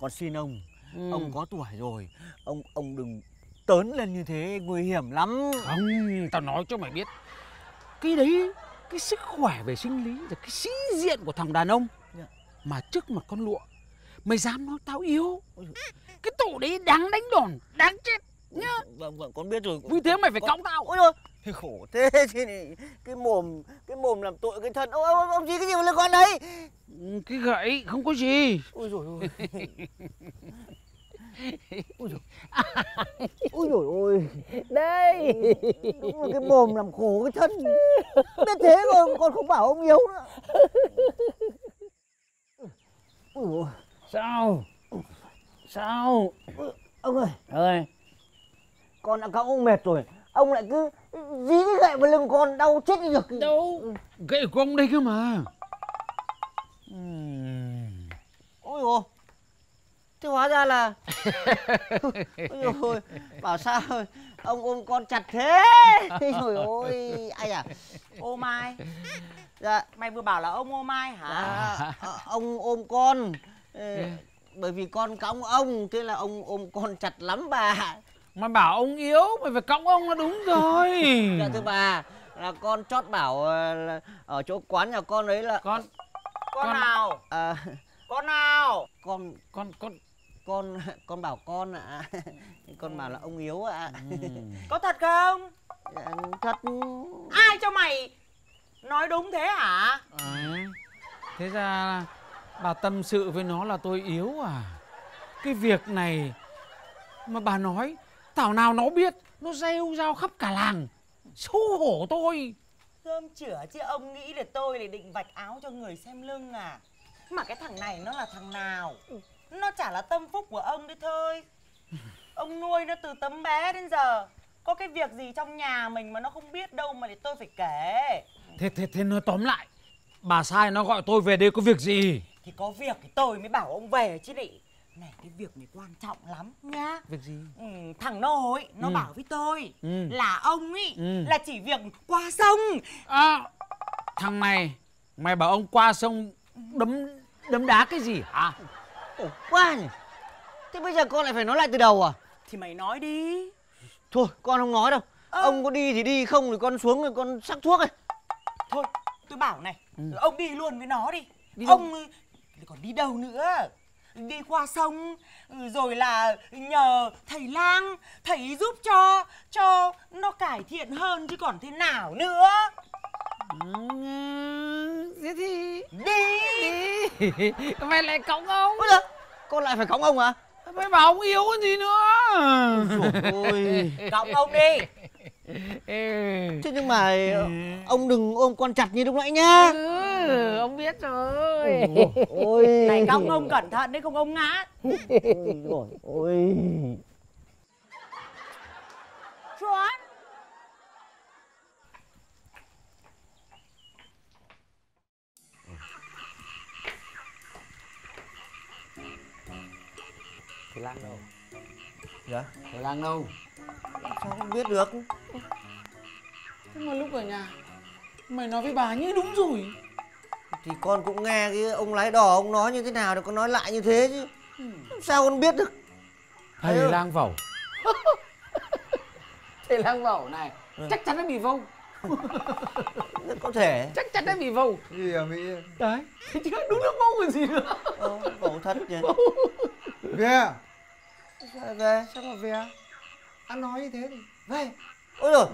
Con xin ông. Ừ. ông có tuổi rồi. Ông ông đừng tớn lên như thế nguy hiểm lắm. Không, tao nói cho mày biết. Cái đấy Cái sức khỏe về sinh lý Là cái sĩ diện của thằng đàn ông. Dạ. Mà trước mặt con lụa Mày dám nói tao yếu. Cái tổ đấy đáng đánh đòn Đáng chết nhá. Vâng vâng con biết rồi. Vì thế mày phải Con- cõng tao. Ôi ôi thì khổ thế này, cái mồm cái mồm làm tội cái thân. Ông ông ông gì cái gì mà liên quan đấy? Ừ, Cái gậy không có gì. Ôi rồi ôi. Ôi rồi ôi rồi ôi. Đây. Đúng là cái mồm làm khổ cái thân. Biết thế rồi còn không bảo ông yếu nữa. Ôi rồi Sao? Sao? Ông ơi. Ơi con đã cõng ông mệt rồi. Ông lại cứ dí cái gậy vào lưng con đau chết đi được. Đâu? Gậy của ông đây cơ mà. Ừm. ôi ôi thế hóa ra là ôi ôi bảo sao ông ôm con chặt thế? Rồi ôi ai à? Ô Mai. Dạ Mày vừa bảo là ông ô Mai hả? À, ờ, ông ôm con. Bởi vì con cõng ông thế là ông ôm con chặt lắm bà Mà bảo ông yếu Mày phải cõng ông là đúng rồi. Dạ thưa bà là con chót bảo ờ, là ở chỗ quán nhà con ấy là Con Con, Con- nào? À, Con nào? Con Con Con con con bảo con ạ. Con bảo là ông yếu ạ. Có thật không? Dạ, thật. Ai cho mày Nói đúng thế hả? À, Thế ra Bà tâm sự với nó là tôi yếu à. Cái việc này mà bà nói thảo nào nó biết nó rêu rao khắp cả làng. Xấu hổ tôi. Gươm chửa chứ ông nghĩ là tôi để định vạch áo cho người xem lưng à? Mà cái thằng này nó là thằng nào? Nó chả là tâm phúc của ông đấy thôi. Ông nuôi nó từ tấm bé đến giờ. Có cái việc gì trong nhà mình mà nó không biết đâu mà để tôi phải kể? Thế thế thế nó tóm lại. Bà sai nó gọi tôi về đây có việc gì? Thì có việc thì tôi mới bảo ông về chứ đi Này cái việc này quan trọng lắm nhá việc gì ừ, Thằng Nô ấy nó Ừ. bảo với tôi Ừ. Là ông ấy Ừ. là chỉ việc qua sông à, thằng này mày bảo ông qua sông đấm đấm đá cái gì hả Ồ, quá nhỉ Thế bây giờ con lại phải nói lại từ đầu à Thì mày nói đi Thôi con không nói đâu Ơ. Ông có đi thì đi không thì con xuống rồi con sắc thuốc ấy Thôi tôi bảo này Ừ. Ông đi luôn với nó đi, Đi đâu? Ông ừ, còn đi đâu nữa Đi qua sông ừ, Rồi là nhờ thầy lang Thầy giúp cho Cho nó cải thiện hơn chứ còn thế nào nữa. Ừ, thế thì Đi. Đi. Mày lại cõng ông. Ôi giời, con lại phải cõng ông à mày bảo ông yêu cái gì nữa. Ôi Cõng ông đi. Thế nhưng mà ông đừng ôm con chặt như lúc nãy nhá. Ừ, ông biết rồi. Ôi Này cõng ông cẩn thận đấy không ông ngã. Ôi Ôi. Chuẩn. Thầy lang đâu? Dạ. Thầy lang đâu? Sao không biết được thế mà lúc ở nhà mày nói với bà như đúng rồi. Thì con cũng nghe cái ông lái đò ông nói như thế nào thì con nói lại như thế chứ. Làm Sao con biết được? Thầy lang vẩu. Thầy lang vẩu này Ừ. chắc chắn đã bị vâu Rất có thể. Chắc chắn đã bị vâu gì à mỹ đấy. Thế chứ đúng là vâu còn gì nữa. Ờ, Cậu thật nhỉ? Về Sao về. sao mà về ăn nói như thế thì về. Ôi rồi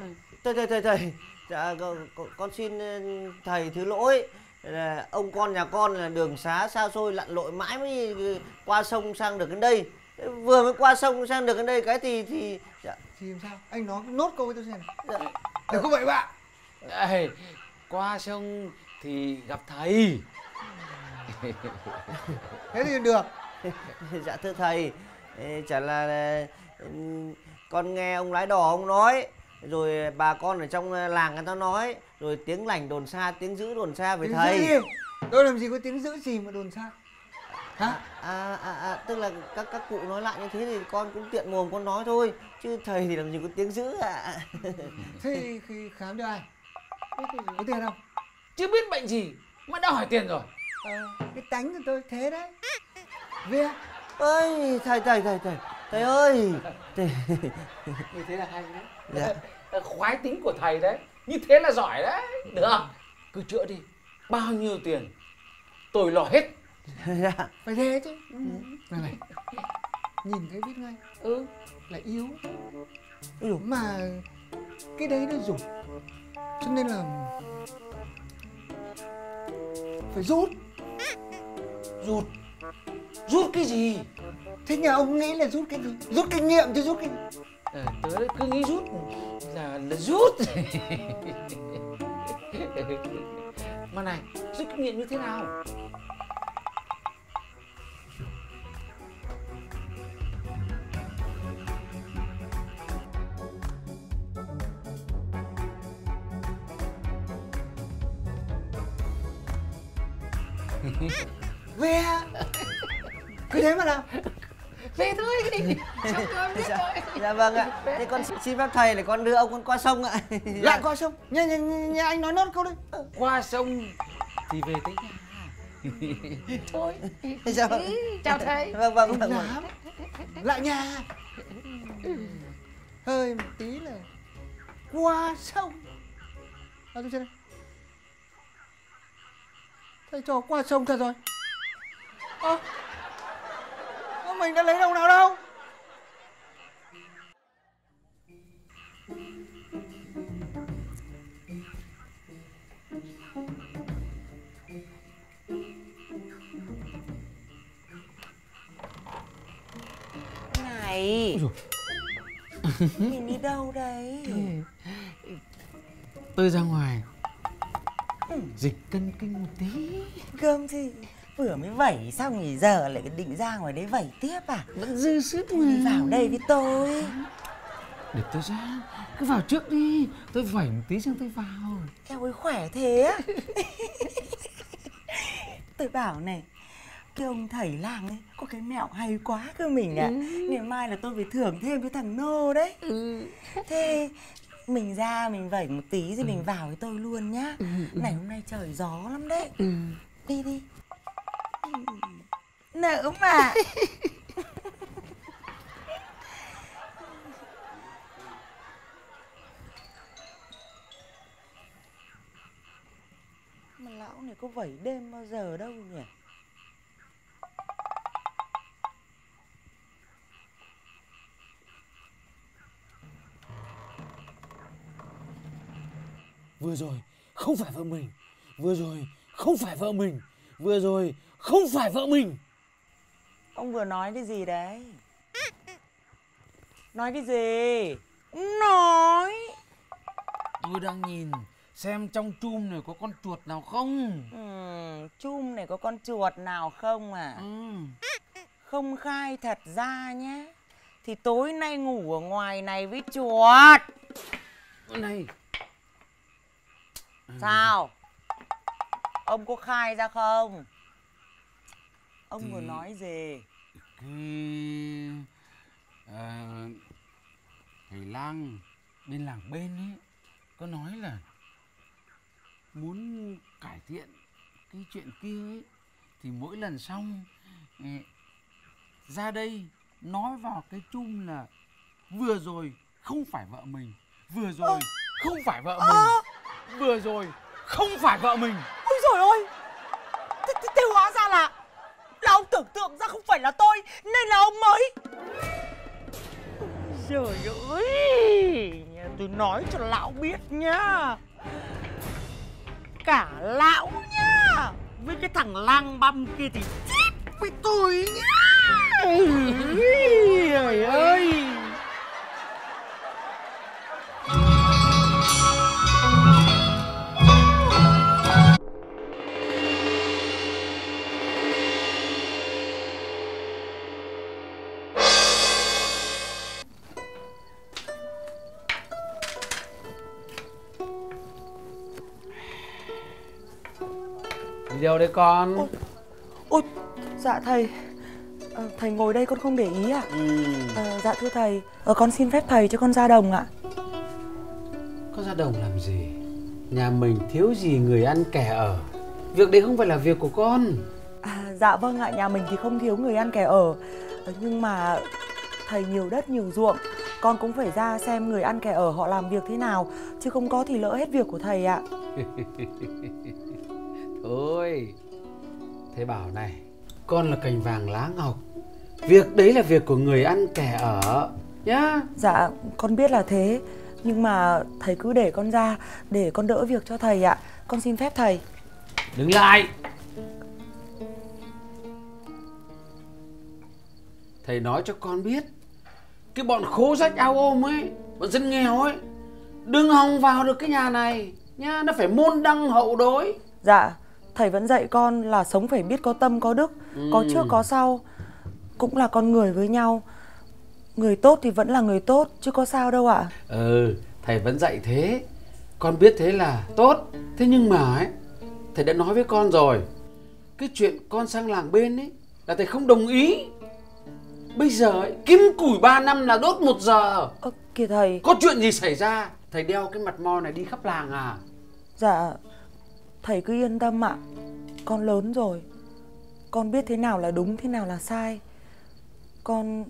Thầy thầy thầy thầy dạ, con, con, xin ờ, thầy thứ lỗi. Là ông con nhà con là đường xá xa xôi lặn lội mãi mới qua sông sang được đến đây. Vừa mới qua sông sang được đến đây cái thì thì dạ, thì làm sao? Anh nói nốt câu với tôi xem dạ. đừng có bậy bạ Ê, qua sông thì gặp thầy. Thế thì được. Dạ thưa thầy. Chả là con nghe ông lái đò ông nói rồi bà con ở trong làng người ta nói rồi tiếng lành đồn xa tiếng dữ đồn xa với tiếng thầy. tôi làm gì có tiếng giữ gì mà đồn xa? Hả? À, à, à, tức là các các cụ nói lại như thế thì con cũng tiện mồm con nói thôi chứ thầy thì làm gì có tiếng dữ ạ. Thế thì khi khám cho ai? Có tiền không? Chưa biết bệnh gì mà đã hỏi tiền rồi. Ờ, cái tánh của tôi thế đấy. Về ơi thầy thầy thầy thầy thầy ơi. Thầy như thế là hay đấy. Dạ khoái tính của thầy đấy. Như thế là giỏi đấy. Được cứ chữa đi. Bao nhiêu tiền? Tôi lo hết. Dạ. Phải thế chứ. Này này. Nhìn thấy biết ngay. Ừ. Là yếu. Dồi, mà cái đấy nó dùng. Cho nên là phải rút. Rút. Rút cái gì? Thế nhà ông nghĩ là rút cái gì? Rút kinh nghiệm chứ rút cái ờ, tớ cứ nghĩ rút. Là là rút. Mà này rút kinh nghiệm như thế nào? Về cứ thế mà làm. Về thôi dạ, dạ vâng ạ. Thế con xin- phép thầy để con đưa ông con qua sông ạ. Lại qua sông? Nhà, nhà, nhà anh nói nốt câu đấy. Qua sông thì về tới nhà. Thôi dạ vâng. chào thầy. Vâng vâng vâng, vâng. lại nhà. Hơi một tí là qua sông. À, tôi xem thầy cho qua sông thật rồi. Ơ à, mình đã lấy đồng nào đâu Mình đi đâu đấy? Tôi ra ngoài. Dịch cân kinh một tí. Cơm gì Vừa mới vẩy xong thì giờ lại định ra ngoài đấy vẩy tiếp à? Vẫn dư sức Thế đi vào đây với tôi. Để tôi ra. Cứ vào trước đi. Tôi vẩy một tí xong tôi vào. Eo ơi khỏe thế á. Tôi bảo này Cái ông thầy làng ấy Có cái mẹo hay quá cơ mình ạ. Ngày mai là tôi phải thưởng thêm cho thằng Nô đấy. Thế mình ra mình vẩy một tí rồi mình vào với tôi luôn nhá. Này hôm nay trời gió lắm đấy. Đi đi. Nỡ mà Mà lão này có vẩy đêm bao giờ đâu nhỉ Vừa rồi không phải vợ mình. Vừa rồi không phải vợ mình. Vừa rồi không phải vợ mình. Ông vừa nói cái gì đấy? Nói cái gì? Nói. Tôi đang nhìn xem trong chum này có con chuột nào không? Ừ, Chum này có con chuột nào không à? Ừ. Không khai thật ra nhé. Thì tối nay ngủ ở ngoài này với chuột. Này Sao? Ông có khai ra không? Ông vừa Thì- nói gì? Cái à, Thầy lang bên làng bên ấy Có nói là Muốn cải thiện cái chuyện kia ấy Thì mỗi lần xong ừ, Ra đây nói vào cái chung là Vừa rồi không phải vợ mình Vừa rồi không phải vợ mình Vừa rồi không phải vợ mình. Ôi rồi ôi thế, thế, thế hóa ra là Là ông tưởng tượng ra không phải là tôi Nên là ông mới Trời ơi! Nhà Tôi nói cho lão biết nhá. Cả lão nhá. Với cái thằng lang băm kia thì chết với tôi nhá. Trời ơi Đâu đấy con Ôi dạ thầy ờ, Thầy ngồi đây con không để ý à ừ. ờ, Dạ thưa thầy ờ, Con xin phép thầy cho con ra đồng ạ Có ra đồng làm gì? Nhà mình thiếu gì người ăn kẻ ở. Việc đấy không phải là việc của con. à, Dạ vâng ạ Nhà mình thì không thiếu người ăn kẻ ở Nhưng mà thầy nhiều đất nhiều ruộng Con cũng phải ra xem người ăn kẻ ở họ làm việc thế nào Chứ không có thì lỡ hết việc của thầy ạ Thôi, thầy bảo này, con là cành vàng lá ngọc. Việc đấy là việc của người ăn kẻ ở. Nhá. Dạ con biết là thế Nhưng mà thầy cứ để con ra Để con đỡ việc cho thầy ạ Con xin phép thầy Đứng lại. Thầy nói cho con biết, cái bọn khố rách ao ôm ấy, bọn dân nghèo ấy, đừng hòng vào được cái nhà này. Nhá, nó phải môn đăng hậu đối. Dạ, thầy vẫn dạy con là sống phải biết có tâm có đức, có trước có sau, cũng là con người với nhau. Người tốt thì vẫn là người tốt, chứ có sao đâu ạ. Ừ, thầy vẫn dạy thế. Con biết thế là tốt. Thế nhưng mà ấy, thầy đã nói với con rồi. Cái chuyện con sang làng bên ấy là thầy không đồng ý. Bây giờ ấy, kiếm củi 3 năm là đốt một giờ. Ơ, kìa thầy, Có chuyện gì xảy ra? Thầy đeo cái mặt mo này đi khắp làng à? dạ, thầy cứ yên tâm ạ. Con lớn rồi, con biết thế nào là đúng, thế nào là sai. Con,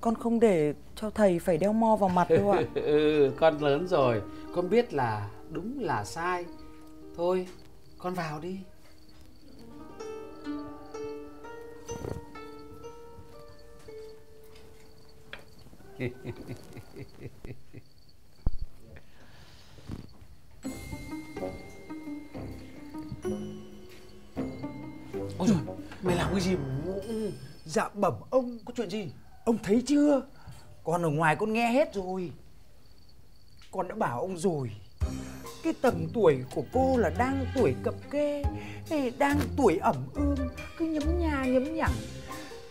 con không để cho thầy phải đeo mo vào mặt đâu ạ. ừ, con lớn rồi. Con biết là đúng là sai. Thôi, con vào đi. Ôi rồi Mày làm cái gì ngu? Dạ bẩm ông Có chuyện gì? Ông thấy chưa? Con ở ngoài con nghe hết rồi. Con đã bảo ông rồi. Cái tầm tuổi của cô là đang tuổi cập kê Đang tuổi ẩm ương Cứ nhấm nha nhấm nhẳng.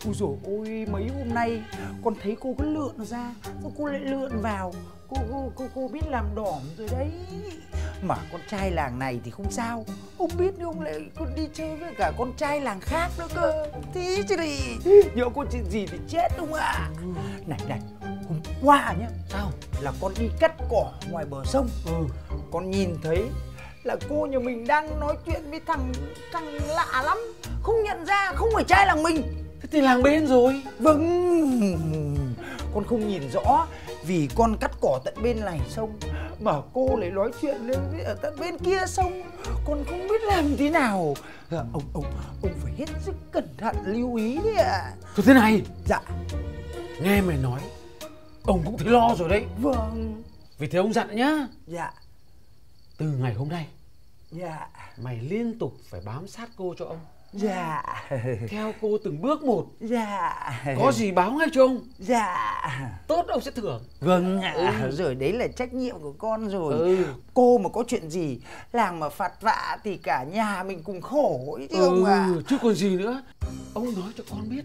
Ôi dồi ôi mấy hôm nay Con thấy cô cứ lượn ra Rồi cô lại lượn vào Cô cô cô, cô biết làm đỏm rồi đấy. Mà con trai làng này thì không sao. Ông biết ông lại còn đi chơi với cả con trai làng khác nữa cơ. Thế chứ gì? Nhớ có chuyện gì thì chết đúng ạ? Này này hôm qua nhá Sao? Là con đi cắt cỏ ngoài bờ sông. Ừ. Con nhìn thấy là cô nhà mình đang nói chuyện với thằng thằng lạ lắm. Không nhận ra không phải trai làng mình. Thế thì làng bên rồi. Vâng. Con không nhìn rõ Vì con cắt cỏ tận bên này sông Mà cô lại nói chuyện lên với ở tận bên kia sông Con không biết làm thế nào. À, Ông ông ông phải hết sức cẩn thận lưu ý đấy ạ. À. Thôi thế này. Dạ. Nghe mày nói Ông cũng thấy lo rồi đấy. Vâng. Vì thế ông dặn nhá. Dạ. Từ ngày hôm nay Dạ. Mày liên tục phải bám sát cô cho ông Dạ. Theo cô từng bước một. Dạ. Có gì báo ngay cho ông? Dạ. Tốt ông sẽ thưởng Vâng ạ. Ừ. Rồi đấy là trách nhiệm của con rồi. Ừ. Cô mà có chuyện gì Làng mà phạt vạ thì cả nhà mình cùng khổ ấy chứ ừ, ông ạ. Chứ còn gì nữa. Ông nói cho con biết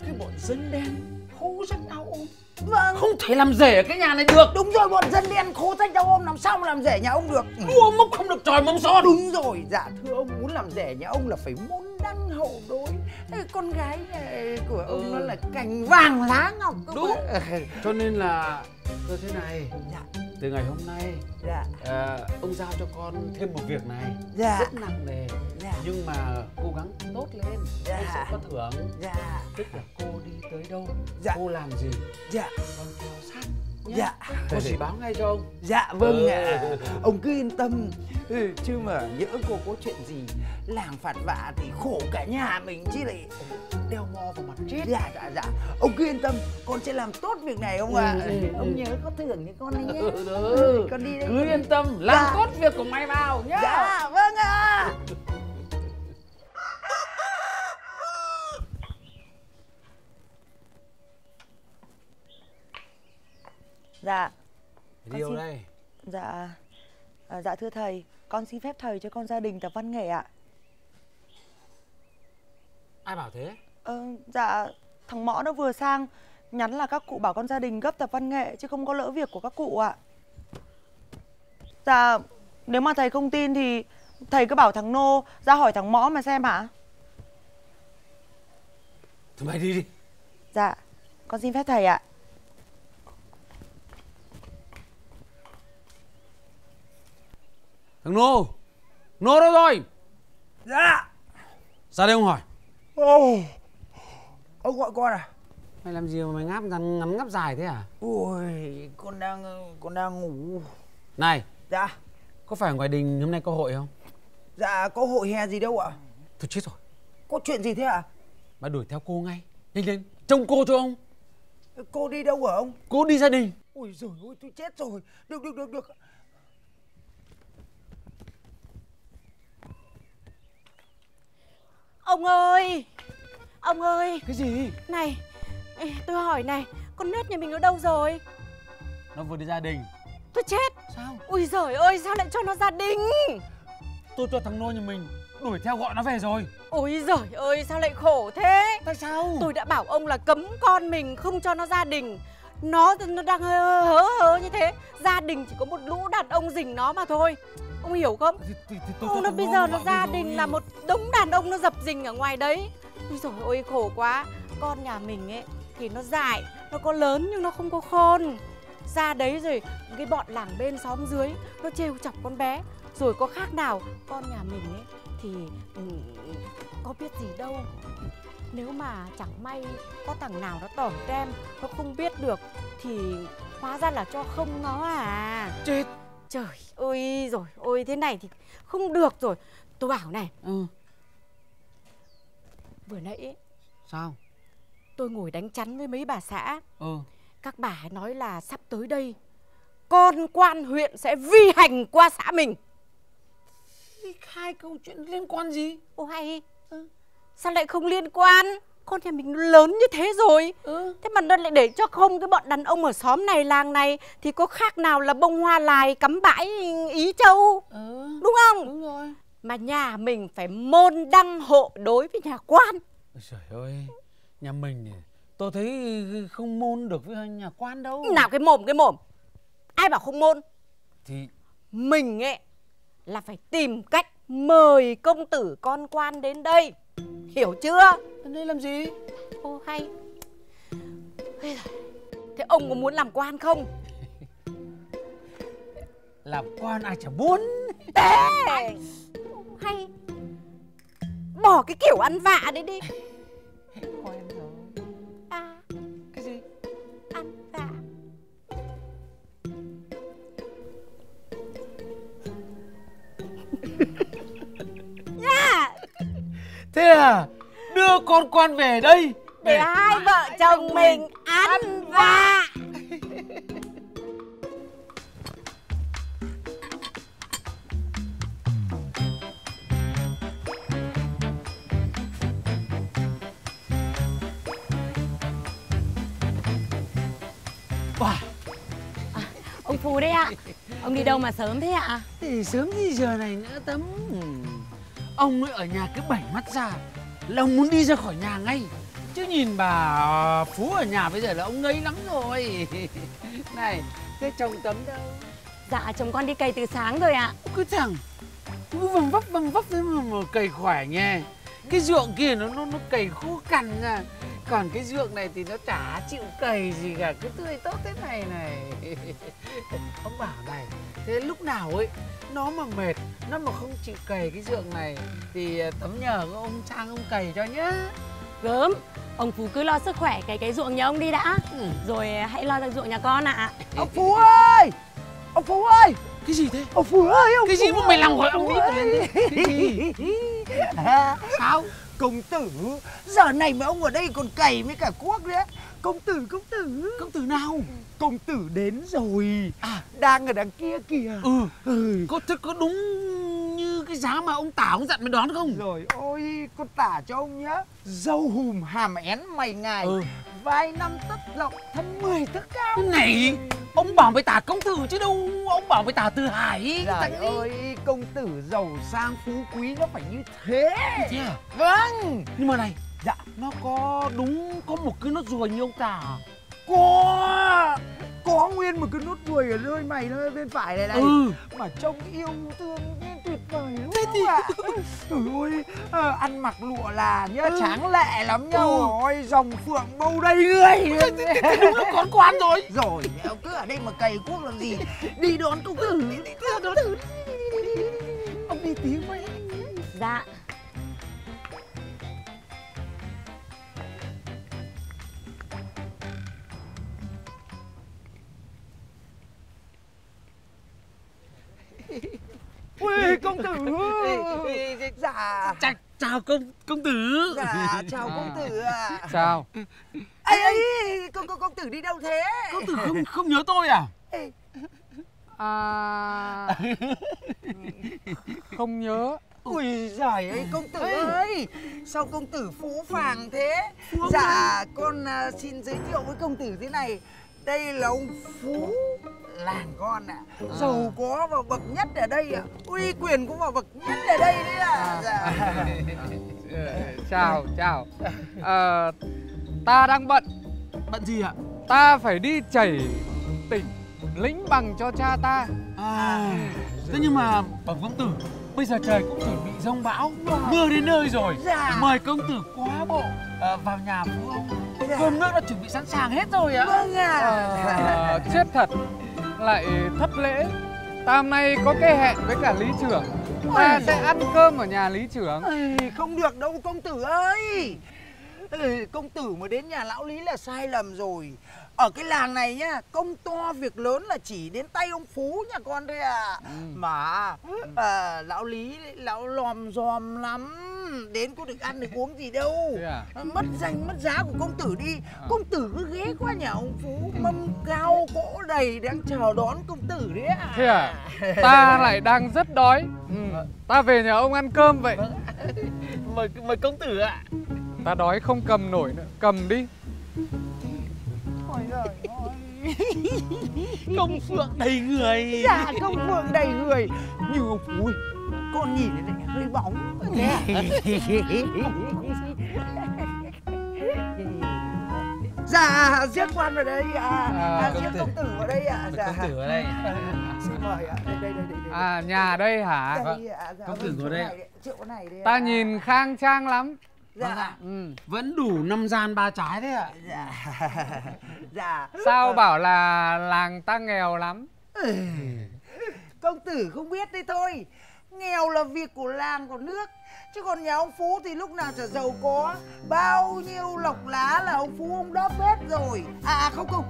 Cái bọn dân đen khô rách áo ôm Vâng. Không thể làm rể ở cái nhà này được. Đúng rồi bọn dân đen khô rách áo ôm Làm sao mà làm rể nhà ông được? Đua mốc không được tròi mông son. Đúng rồi Dạ thưa ông muốn làm rể nhà ông là phải môn đăng hậu đối Con gái này của ông ừ. nó là cành vàng lá ngọc Đúng Cho nên là Tôi thế này Dạ từ ngày hôm nay dạ. à, ông giao cho con thêm một việc này dạ. rất nặng nề dạ. nhưng mà cố gắng tốt lên dạ. con sẽ có thưởng dạ. tức là cô đi tới đâu dạ. cô làm gì dạ. con theo sát nhé. dạ có gì báo ngay cho ông dạ vâng ạ ừ. à. ông cứ yên tâm ừ, chứ mà nhỡ cô có chuyện gì làng phạt vạ thì khổ cả nhà mình chứ lại đeo mò vào mặt chết dạ dạ dạ ông cứ yên tâm con sẽ làm tốt việc này ông ạ ừ, à. ông nhớ có thưởng cho con đấy nhé ừ, ừ. con đi đây cứ yên tâm làm dạ. tốt việc của mày vào nhá dạ vâng ạ à. Dạ. Đi đâu đây? Dạ. À, Dạ thưa thầy Con xin phép thầy cho con gia đình tập văn nghệ ạ. Ai bảo thế? Ờ, dạ Thằng Mõ nó vừa sang Nhắn là các cụ bảo con gia đình gấp tập văn nghệ Chứ không có lỡ việc của các cụ ạ. Dạ Nếu mà thầy không tin thì Thầy cứ bảo thằng Nô ra hỏi thằng Mõ mà xem hả? Thôi mày đi đi. Dạ Con xin phép thầy ạ Thằng Nô. Nô đâu rồi? Dạ. Ra đây ông hỏi. Ồ Ông gọi con à? Mày làm gì mà mày ngáp ngắn, ngắn ngáp dài thế à? Ôi Con đang Con đang ngủ. Này. Dạ. Có phải ngoài đình hôm nay có hội không? Dạ có hội hè gì đâu ạ. Thôi chết rồi. Có chuyện gì thế ạ? Mà đuổi theo cô ngay. Nhanh lên Trông cô cho ông. Cô đi đâu hả ông? Cô đi gia đình. Ôi giời ơi tôi chết rồi. Được được được được Ông ơi! Ông ơi! Cái gì? Này Tôi hỏi này Con nết nhà mình ở đâu rồi? Nó vừa đi gia đình. Tôi chết. Sao? Ui giời ơi sao lại cho nó gia đình? Tôi cho thằng Nô nhà mình Đuổi theo gọi nó về rồi. Ôi giời ơi sao lại khổ thế? Tại sao? Tôi đã bảo ông là cấm con mình không cho nó gia đình. Nó nó đang hớ hớ, hớ như thế. Gia đình chỉ có một lũ đàn ông rình nó mà thôi Ông hiểu không? Thì, thì, thì tôi Ông nó bây giờ nó gia đình rồi. là một đống đàn ông nó dập dình ở ngoài đấy. Ôi dồi ôi khổ quá. Con nhà mình ấy thì nó dại Nó có lớn nhưng nó không có khôn. Ra đấy rồi cái bọn làng bên xóm dưới Nó trêu chọc con bé. Rồi có khác nào con nhà mình ấy Thì ừ, có biết gì đâu. Nếu mà chẳng may có thằng nào nó tỏm tem Nó không biết được Thì hóa ra là cho không nó à. Chết Trời ơi rồi ôi thế này thì không được rồi. Tôi bảo này. Ừ. Vừa nãy Sao? Tôi ngồi đánh chắn với mấy bà xã. Ừ. Các bà nói là sắp tới đây Con quan huyện sẽ vi hành qua xã mình. Hai câu chuyện liên quan gì? Ô hay. Ừ. Sao lại không liên quan con nhà mình nó lớn như thế rồi. Thế mà nó lại để cho không cái bọn đàn ông ở xóm này làng này thì có khác nào là bông hoa lài cắm bãi ý châu? Đúng không? Đúng rồi. Mà nhà mình phải môn đăng hộ đối với nhà quan. Trời ơi nhà mình này, tôi thấy không môn được với nhà quan đâu. Nào cái mồm cái mồm. Ai bảo không môn? Thì mình ấy là phải tìm cách mời công tử con quan đến đây hiểu chưa? Đến đây làm gì? Ô hay. Thế ông có muốn làm quan không? Làm quan ai chả muốn. Ê, hay. Bỏ cái kiểu ăn vạ đấy đi thế à? Đưa con quan về đây. Để hai vợ chồng mình ăn vạ. Ông Phú đấy ạ. Ông đi đâu mà sớm thế ạ? Thì sớm gì giờ này nữa tấm ông ấy ở nhà cứ bảy mắt ra là ông muốn đi ra khỏi nhà ngay. Chứ nhìn bà phú ở nhà bây giờ là ông ngây lắm rồi. Này thế chồng tấm đâu? Dạ chồng con đi cày từ sáng rồi ạ. Cứ thằng cứ vầm vấp vầm vấp thế mà, mà cày khỏe nghe cái ruộng kia nó nó nó cày khô cằn ra còn cái ruộng này thì nó chả chịu cày gì cả cứ tươi tốt thế này này. Ông bảo này thế lúc nào ấy nó mà mệt nó mà không chịu cày cái ruộng này thì à, tấm nhờ có ông trang ông cày cho nhá. Gớm Ông Phú cứ lo sức khỏe cái cái ruộng nhà ông đi đã. Ừ. Rồi hãy lo ra ruộng nhà con ạ. Ông Phú ơi! Ông Phú ơi! Cái gì thế? Ông Phú ơi ông cái gì mà mày làm gọi ông đi cái gì? Sao? Công tử giờ này mà ông ở đây còn cày với cả cuốc nữa công tử công tử. Công tử nào công tử đến rồi. À. đang ở đằng kia kìa. Ừ. Ừ. có thế có đúng như cái giá mà ông tả ông dặn mới đón không? Rồi ôi con tả cho ông nhá. Dâu hùm hàm én mày ngài. Ừ. vai năm tấc rộng thân mười tấc cao. Cái này ông bảo mày tả công tử chứ đâu. Ông bảo mày tả từ hải Trời ơi, công tử giàu sang phú quý nó phải như thế. Thế à? Vâng. Nhưng mà này Dạ. nó có đúng có một cái nốt ruồi như ông tả Có. Có nguyên một cái nốt ruồi ở nơi mày nơi bên phải này này. Ừ. Mà trông yêu thương tuyệt vời đúng Thế không ạ. Trời ơi ờ, Ăn mặc lụa là nhá Ừ. Tráng lệ lắm nhá. Ừ. Ôi dòng phượng bâu đầy người. Đúng là con quan rồi. Rồi ông cứ ở đây mà cày cuốc làm gì? Đi đón công tử Đi đón công tử Ông đi tiếng với Dạ Ui công tử. Dạ. Chào, chào công công tử. Dạ chào công tử ạ. Sao? Ê, ê, công, công, công tử đi đâu thế? công tử không không nhớ tôi à? À... Không nhớ. Ui giời ơi công tử ơi. Sao công tử phũ phàng thế? Dạ con à, xin giới thiệu với công tử thế này Đây là ông Phú làng con ạ. Giàu có và bậc nhất ở đây ạ. Uy quyền cũng vào bậc nhất ở đây đấy ạ. Dạ. Chào, chào. Ờ, Ta đang bận. Bận gì ạ? Ta phải đi chảy tỉnh lĩnh bằng cho cha ta. À thế nhưng mà bẩm công tử bây giờ trời cũng chuẩn bị rông bão mưa đến nơi rồi. Dạ. mời công tử quá bộ ờ, vào nhà phú ông. Cơm nước đã chuẩn bị sẵn sàng hết rồi ạ. Vâng ạ. Ờ, Chết thật Lại thất lễ. Ta hôm nay có cái hẹn với cả lý trưởng. Ta sẽ ăn cơm ở nhà lý trưởng. Không được đâu công tử ơi. Ê, Công tử mà đến nhà lão Lý là sai lầm rồi Ở cái làng này nhá Công to việc lớn là chỉ đến tay ông Phú nhà con thôi à. Mà à, lão Lý lão lòm giòm lắm. Đến có được ăn được uống gì đâu. À? Mất danh mất giá của công tử đi. Công tử cứ ghé qua nhà ông Phú Mâm cao cỗ đầy đang chờ đón công tử đấy à Thế à? Ta lại đang rất đói. Ừ. Ta về nhà ông ăn cơm vậy. Mời mời công tử ạ. Ta đói không cầm nổi nữa. Cầm đi Ôi giời ơi. Công phượng đầy người Dạ công phượng đầy người Như ông Phú ấy, Con nhìn này lại hơi bóng thế à? Dạ giết quan vào đây à, À, à công giết tử. công tử vào đây ạ dạ. Công tử ở đây Xin mời ạ đây đây đây đây, đây. À nhà đây hả Đây ạ, dạ, công tử vâng, ngồi chỗ đây chỗ này đây Ta ạ. nhìn khang trang lắm dạ. Ừ. Vẫn đủ năm gian ba trái đấy ạ. Dạ. Dạ. Sao bảo là làng ta nghèo lắm? Ừ. Công tử không biết đấy thôi. Nghèo là việc của làng của nước Chứ còn nhà ông Phú thì lúc nào chả giàu có. Bao nhiêu lộc lá là ông Phú ông đóp hết rồi. À không không.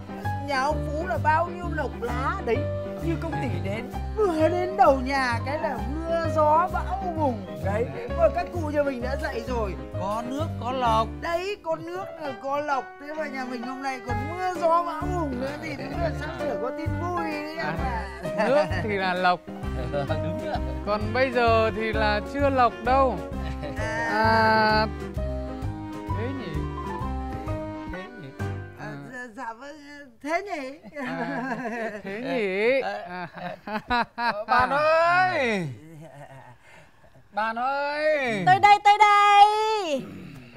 Nhà ông Phú là bao nhiêu lộc lá Đấy như công tỷ đến. Vừa đến đầu nhà cái là mưa gió bão bùng. Đấy Mà các cụ nhà mình đã dạy rồi. Có nước có lộc. Đấy có nước là có lộc. Thế mà nhà mình hôm nay còn mưa gió bão bùng nữa Thì đúng là sắp sửa có tin vui đấy em ạ Nước thì là lộc. Đúng rồi. Còn bây giờ thì là chưa lộc đâu À Thế nhỉ Thế nhỉ? À, dạ, dạ vâng thế nhỉ à, Thế nhỉ à. Bạn ơi Bạn ơi Tôi đây, tôi đây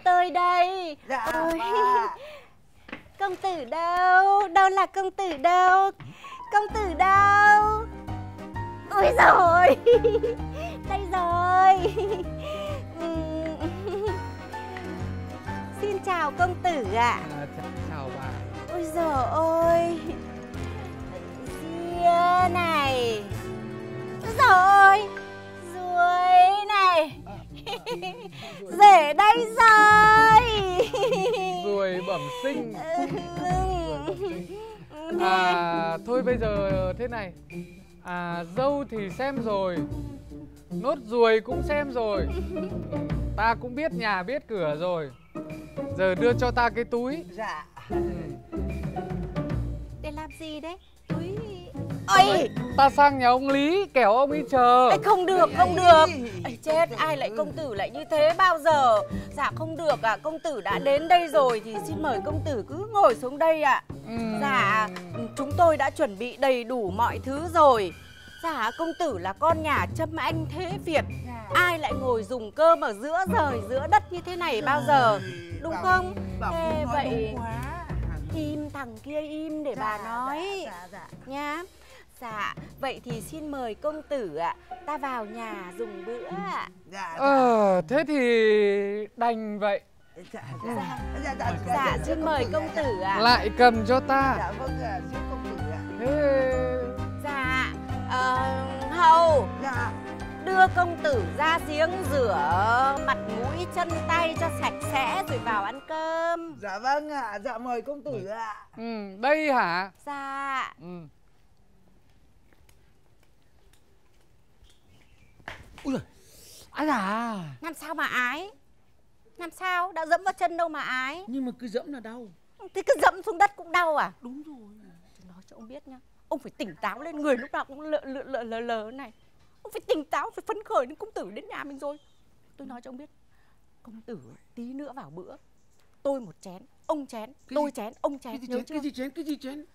Tôi đây dạ Ôi. bà. Công tử đâu? Đâu là công tử đâu? Công tử đâu? Ôi rồi Đây rồi. Xin chào công tử ạ. À, ch- Chào bà. Ôi giời ơi. Ria này. Giời ơi. Ruồi này. Rể đây rồi. Ruồi bẩm sinh. Ừm. À thôi bây giờ thế này. À dâu thì xem rồi Nốt ruồi cũng xem rồi. Ta cũng biết nhà biết cửa rồi. Giờ đưa cho ta cái túi. Dạ. Để làm gì đấy? Túi Ôi Ta sang nhà ông Lý kẻo ông ấy chờ. Ê, không được, không được. Ê, Chết, ai lại công tử lại như thế bao giờ? Dạ không được ạ, công tử đã đến đây rồi Thì xin mời công tử cứ ngồi xuống đây ạ. Ừm. Dạ, chúng tôi đã chuẩn bị đầy đủ mọi thứ rồi Dạ, công tử là con nhà châm anh thế Việt. Ai lại ngồi dùng cơm ở giữa trời, giữa đất như thế này bao giờ? Đúng Bảo- không? bảo nói vậy đúng quá. im thằng kia im để bà Dạ, nói. dạ dạ nhá. Dạ, vậy thì xin mời công tử ạ Ta vào nhà dùng bữa ạ. Dạ dạ. Ờ thế thì đành vậy. Dạ dạ. Dạ. Dạ Dạ, xin mời công tử ạ. Lại cầm cho ta. Dạ vâng ạ xin công tử ạ. Thế Dạ, ờ, hầu. Dạ. Đưa công tử ra giếng rửa mặt mũi chân tay cho sạch sẽ rồi vào ăn cơm. Dạ vâng ạ. Dạ mời công tử ạ. Ừ, Đây hả? Dạ, ừ. Ái da. Làm sao mà ái? Làm sao, đã dẫm vào chân đâu mà ái? Nhưng mà cứ dẫm là đau. Thế cứ dẫm xuống đất cũng đau à? Đúng rồi. Tôi nói cho ông biết nhá Ông phải tỉnh táo lên người lúc nào cũng lợ lợ lợ lờ lờ này. Ông phải tỉnh táo, phải phấn khởi đến công tử đến nhà mình rồi. Tôi nói cho ông biết Công tử tí nữa vào bữa Tôi một chén, ông chén, Cái tôi gì? chén, ông Cái chén gì Nhớ chén? chưa? Cái gì chén? Cái gì chén?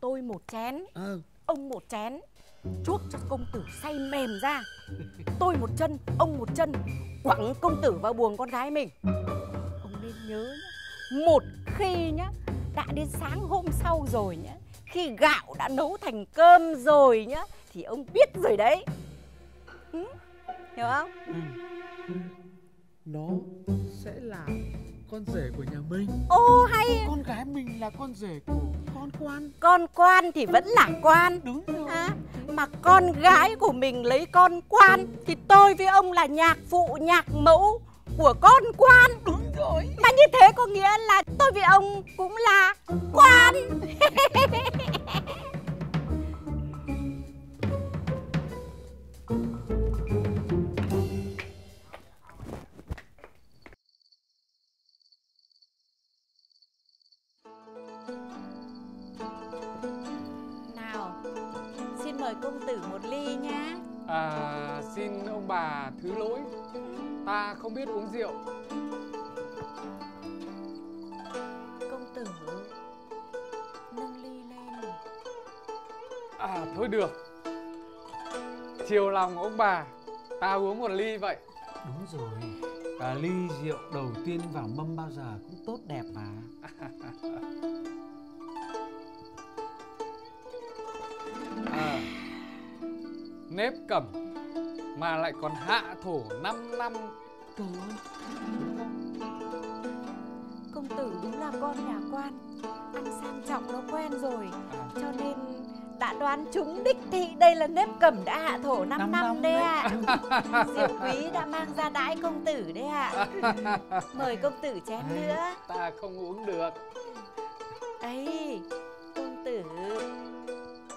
Tôi một chén, Ờ ông một chén Chuốc cho công tử say mềm ra. Tôi một chân, ông một chân Quẳng công tử vào buồng con gái mình. Ông nên nhớ nhá Một khi nhá Đã đến sáng hôm sau rồi nhá Khi gạo đã nấu thành cơm rồi nhá Thì ông biết rồi đấy. Ừ? Hiểu không? Nó sẽ là con rể của nhà mình. Ô hay. Con gái mình là con rể của con quan. Con quan thì vẫn là quan. Đúng rồi. À, Mà con gái của mình lấy con quan Thì tôi với ông là nhạc phụ nhạc mẫu của con quan. Đúng rồi. Mà như thế có nghĩa là tôi với ông cũng là quan. Nào Xin mời công tử một ly nhá. À, Xin ông bà thứ lỗi ta không biết uống rượu. Công tử nâng ly lên. À thôi được. Chiều lòng ông bà ta uống một ly vậy. Đúng rồi. Cả ly rượu đầu tiên vào mâm bao giờ cũng tốt đẹp mà. À, nếp cẩm mà lại còn hạ thổ 5 năm. Trời ơi. Công tử đúng là con nhà quan Ăn sang trọng nó quen rồi. Cho nên đã đoán trúng đích thị đây là nếp cẩm đã hạ thổ 5 năm, năm đấy ạ. Diệp quý đã mang ra đãi công tử đấy ạ. Mời công tử chén nữa. ta không uống được. Ấy công tử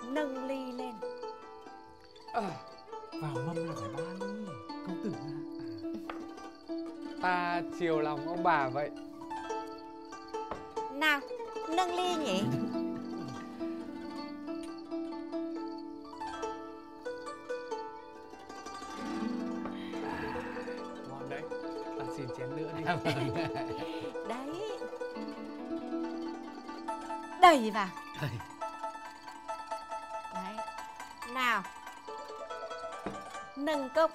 nâng ly lên. À, ta chiều lòng ông bà vậy. Nào nâng ly nhỉ. Ngon đấy. Ta xin chén nữa đi. Đấy. Đầy vào. Đấy. Nào. Nâng cốc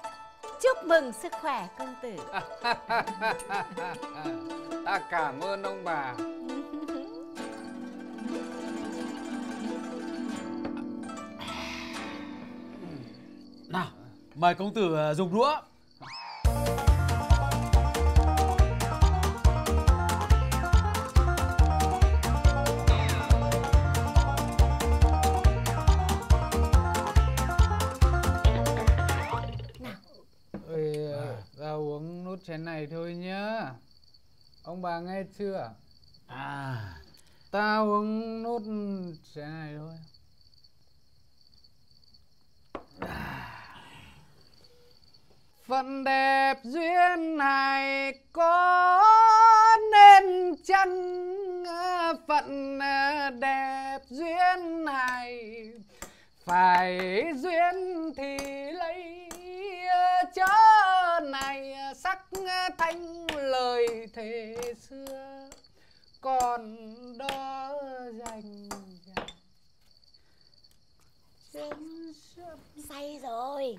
chúc mừng sức khỏe công tử. Ta cảm ơn ông bà. Nào Mời công tử à, dùng đũa nốt chén này thôi nhá. Ông bà nghe chưa? À. Ta uống nốt chén này thôi. Phận đẹp duyên này có nên chăng? Phận đẹp duyên này phải duyên thì lấy chớ này sắc thanh lời thề xưa còn đó dành dành say rồi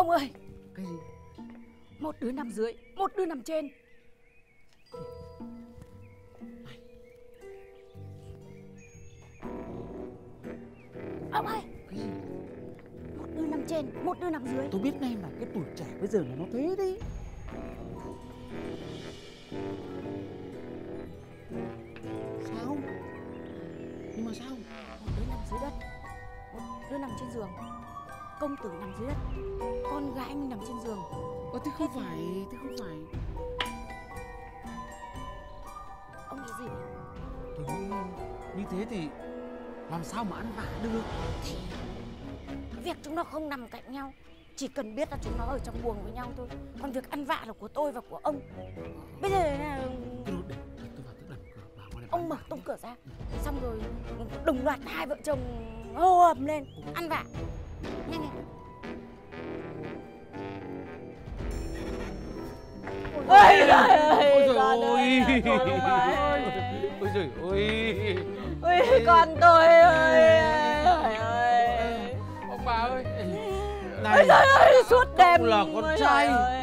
Ông ơi! Cái gì? Một đứa nằm dưới Một đứa nằm trên. Ông ơi! Cái gì? Một đứa nằm trên Một đứa nằm dưới. Tôi biết ngay mà cái tuổi trẻ bây giờ là nó thế đấy. Sao? Nhưng mà sao? Một đứa nằm dưới đất Một đứa nằm trên giường Công tử nằm dưới đất. Con gái mình nằm trên giường. Ờ thế không phải Thế không phải. Ông nghĩ gì Tôi nghĩ như thế thì Làm sao mà ăn vạ được? Thì Việc chúng nó không nằm cạnh nhau Chỉ cần biết là chúng nó ở trong buồng với nhau thôi. Còn việc ăn vạ là của tôi và của ông. Bây giờ là Tôi tôi tôi ngoài này ông mở tung cửa ra. Xong rồi đồng loạt hai vợ chồng hô ầm lên. Ăn vạ Ôi trời ơi Ôi con ơi, ôi con ơi. Ôi trời con tôi ơi Trời ơi. Ông bà ơi. Này Ôi trời ơi suốt đêm là con trai. trời.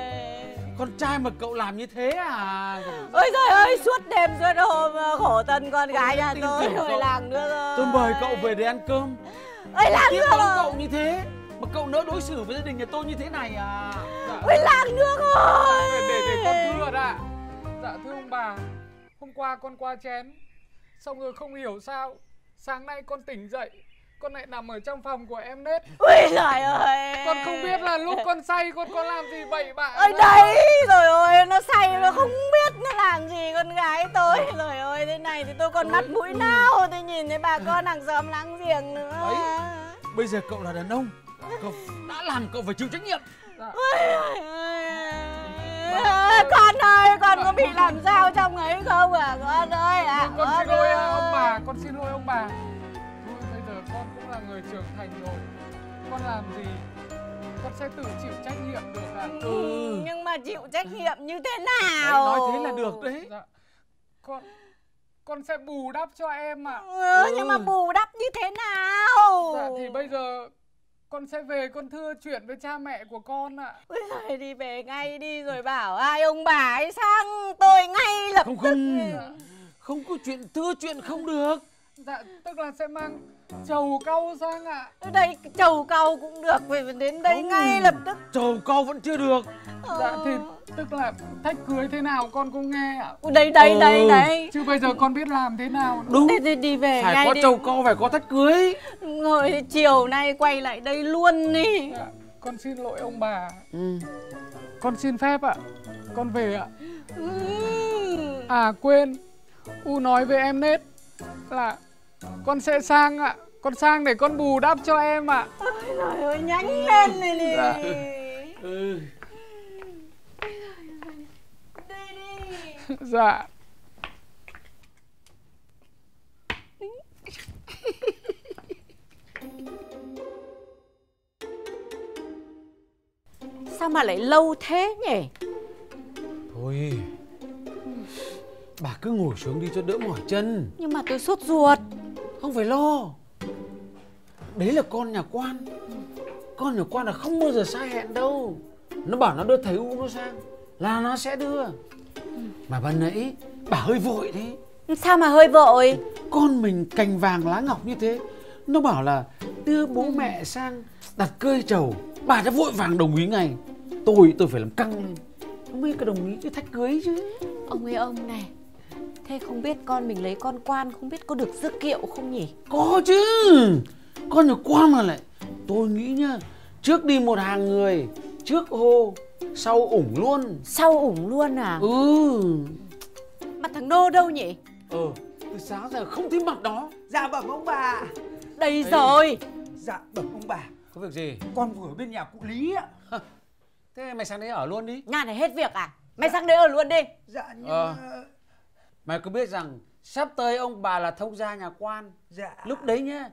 Con trai mà cậu làm như thế à? Ôi trời ơi suốt đêm suốt hôm ờ, khổ thân con gái nhà tôi cậu. làng nước ơi Tôi mời cậu về để ăn cơm Ôi làng Tiếc nước ơi cậu như thế Mà cậu nỡ đối xử với gia đình nhà tôi như thế này à? Ôi làng nước ơi! Để để để con thưa đã dạ thưa ông bà hôm qua con qua chén xong rồi không hiểu sao sáng nay con tỉnh dậy con lại nằm ở trong phòng của em nết Ôi trời ơi con không biết là lúc con say con có làm gì bậy bạ nữa. đấy rồi ôi nó say nó không biết nó làm gì con gái tôi Rồi ôi thế này thì tôi còn mắt mũi nào Tôi nhìn thấy bà con hàng xóm láng giềng nữa Đấy. Bây giờ cậu là đàn ông Cậu đã làm cậu phải chịu trách nhiệm Dạ. Ôi, à, con ơi con có bị làm sao trong ấy không à con ơi à con xin lỗi ơi. ông bà con xin lỗi ông bà cũng là người trưởng thành rồi. Con làm gì con sẽ tự chịu trách nhiệm được ạ. Ừ, nhưng mà chịu trách nhiệm như thế Đấy, nào? nói thế là được đấy. Dạ. con con sẽ bù đắp cho em ạ. Ừ, nhưng mà bù đắp như thế nào? Dạ thì bây giờ con sẽ về con thưa chuyện với cha mẹ của con ạ. Ôi giời, đi về ngay đi rồi bảo hai ông bà ấy sang tôi ngay lập Không tức. không. Không có chuyện thưa chuyện không được. Dạ tức là sẽ mang trầu cau sang ạ. Ở đây trầu cau cũng được về đến đây ngay lập tức. Trầu cau vẫn chưa được. Dạ thì tức là thách cưới thế nào con cũng nghe ạ. Đây đây đây Ừ. đây chứ bây giờ con biết làm thế nào nữa. Đúng. Đi, đi, đi về Phải ngay có đi. trầu cau phải có thách cưới. Rồi chiều nay quay lại đây luôn đi. Dạ, con xin lỗi ông bà. Ừ. con xin phép ạ. Con về ạ. Ừ. à quên. U nói với em nết là con sẽ sang ạ. Con sang để con bù đắp cho em ạ. Ôi trời ơi nhanh lên này đi Dạ. Ừ. Đi đi. Dạ. Sao mà lại lâu thế nhỉ? Thôi. Bà cứ ngồi xuống đi cho đỡ mỏi chân. Nhưng mà tôi sốt ruột Không phải lo. Đấy là con nhà quan. Con nhà quan là không bao giờ sai hẹn đâu. Nó bảo nó đưa thầy U nó sang Là nó sẽ đưa. Mà ban nãy bà hơi vội đấy. Sao mà hơi vội? Con mình cành vàng lá ngọc như thế Nó bảo là đưa bố mẹ sang đặt cơi trầu. Bà đã vội vàng đồng ý ngay. Tôi tôi phải làm căng lên. Không biết có đồng ý chứ thách cưới chứ. Ông ơi ông này Thế không biết con mình lấy con quan Không biết có được rước kiệu không nhỉ? Có chứ. Con nhà quan mà lại. Tôi nghĩ nhá Trước đi một hàng người Trước hô Sau ủng luôn. Sau ủng luôn à? Ừ. Mà thằng Nô đâu nhỉ? Ờ Từ sáng giờ không thấy mặt đó. Dạ bẩm ông bà. Đây rồi. Dạ bẩm ông bà. Có việc gì? Con vừa ở bên nhà cụ Lý ạ. Thế mày sang đấy ở luôn đi. Nhà này hết việc à? Mày sang đấy ở luôn đi. Dạ nhưng Ờ. mà Mày có biết rằng Sắp tới ông bà là thông gia nhà quan. Dạ. Lúc đấy nhá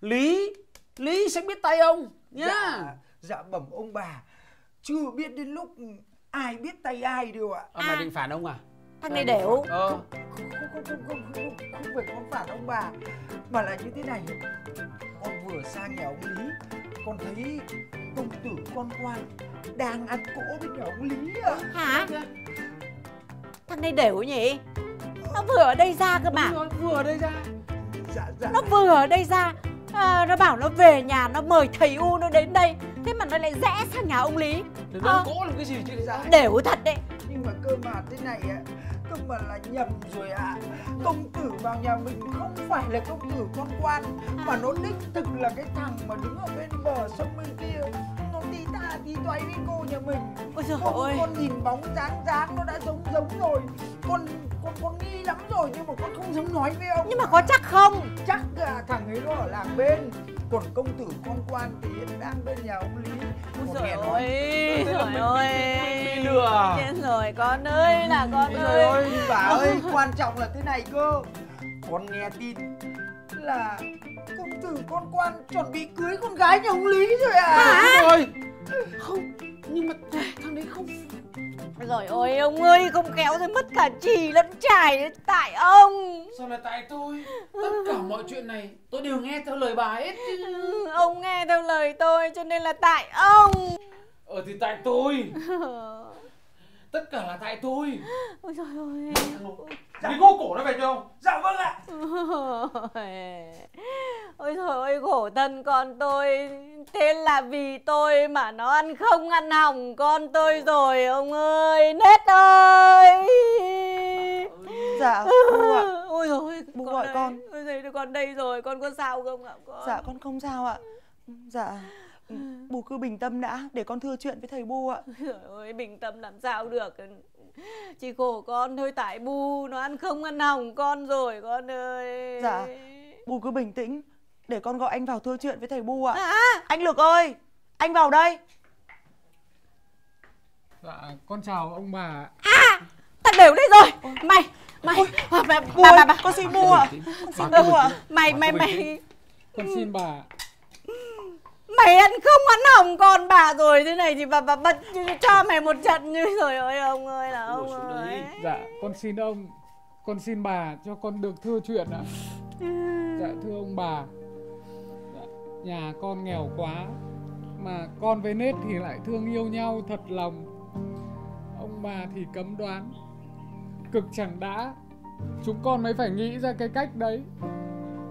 Lý Lý sẽ biết tay ông nhá. Dạ Dạ bẩm ông bà. Chưa biết đến lúc ai biết tay ai đâu ạ. À, Mày định phản ông à? Thằng này đểu Ờ không không không không không không không phải con phản ông bà mà là như thế này. Con vừa sang nhà ông lý con thấy công tử con quan đang ăn cỗ bên nhà ông lý ạ. Hả Thằng này đểu nhỉ? Nó vừa ở đây ra cơ mà. Rồi, vừa ở đây ra. Dạ dạ. Nó vừa ở đây ra. À, Nó bảo nó về nhà Nó mời thầy U nó đến đây. Thế mà nó lại rẽ sang nhà ông Lý. Nó cỗ làm cái gì chứ dạ Đểu thật đấy. Nhưng mà cơ mà thế này á cơ mà là nhầm rồi ạ. Công tử vào nhà mình không phải là công tử con quan mà nó đích thực là cái thằng mà đứng ở bên bờ sông bên kia tí ta tí toái với cô nhà mình. Ôi trời con, ơi. con nhìn bóng dáng dáng nó đã giống giống rồi. Con con con nghi lắm rồi nhưng mà con không dám nói với ông. Nhưng mà có chắc không? Chắc là thằng ấy nó ở làng bên. Còn công tử con quan thì hiện đang bên nhà ông lý. Ôi trời ơi. Trời ơi. bị lừa. Chết rồi con ơi là con Trời ơi. ơi, bà ơi, quan trọng là thế này cơ. Con nghe tin là công tử con quan chuẩn bị cưới con gái nhà ông Lý rồi à rồi. Không Nhưng mà thằng đấy không. Rồi ôi ông ơi không kéo rồi mất cả chì lẫn chải Tại ông. Sao lại tại tôi? Tất cả mọi chuyện này Tôi đều nghe theo lời bà hết chứ. Ừ, Ông nghe theo lời tôi cho nên là tại ông. Ờ thì tại tôi. Tất cả là tại tôi. Ôi trời ơi Đi gô cổ nó về cho ông. Dạ vâng ạ. Ôi trời ơi khổ thân con tôi. Thế là vì tôi mà nó ăn không ăn hỏng con tôi rồi ông ơi. Nết ơi. Dạ, bu ạ. Ôi rồi Bu gọi đây. con. Ôi giời, con đây rồi con có sao không ạ con? Dạ con không sao ạ. Dạ Bù cứ bình tâm đã để con thưa chuyện với thầy Bu ạ. Trời ơi bình tâm làm sao được Chỉ khổ con thôi tại bu Nó ăn không ăn hỏng con rồi con ơi Dạ Bù cứ bình tĩnh Để con gọi anh vào thưa chuyện với thầy Bu ạ À, Anh Lực ơi Anh vào đây Dạ, con chào ông bà. À, tao đều đây rồi. Mày, mày, bà, bà, bà, ơi, bà, bà. con xin bố ạ. Con xin bố ạ. Mày, mày, mày, Con xin bà. Mày ăn không ăn hỏng con bà rồi thế này thì bà, bà, bà cho mày một trận như rồi ơi ông ơi là ông ơi. Dạ, con xin ông, con xin bà cho con được thưa chuyện ạ. Dạ, thưa ông bà. Dạ, nhà con nghèo quá mà con với nết thì lại thương yêu nhau thật lòng. Ông bà thì cấm đoán. Cực chẳng đã. Chúng con mới phải nghĩ ra cái cách đấy.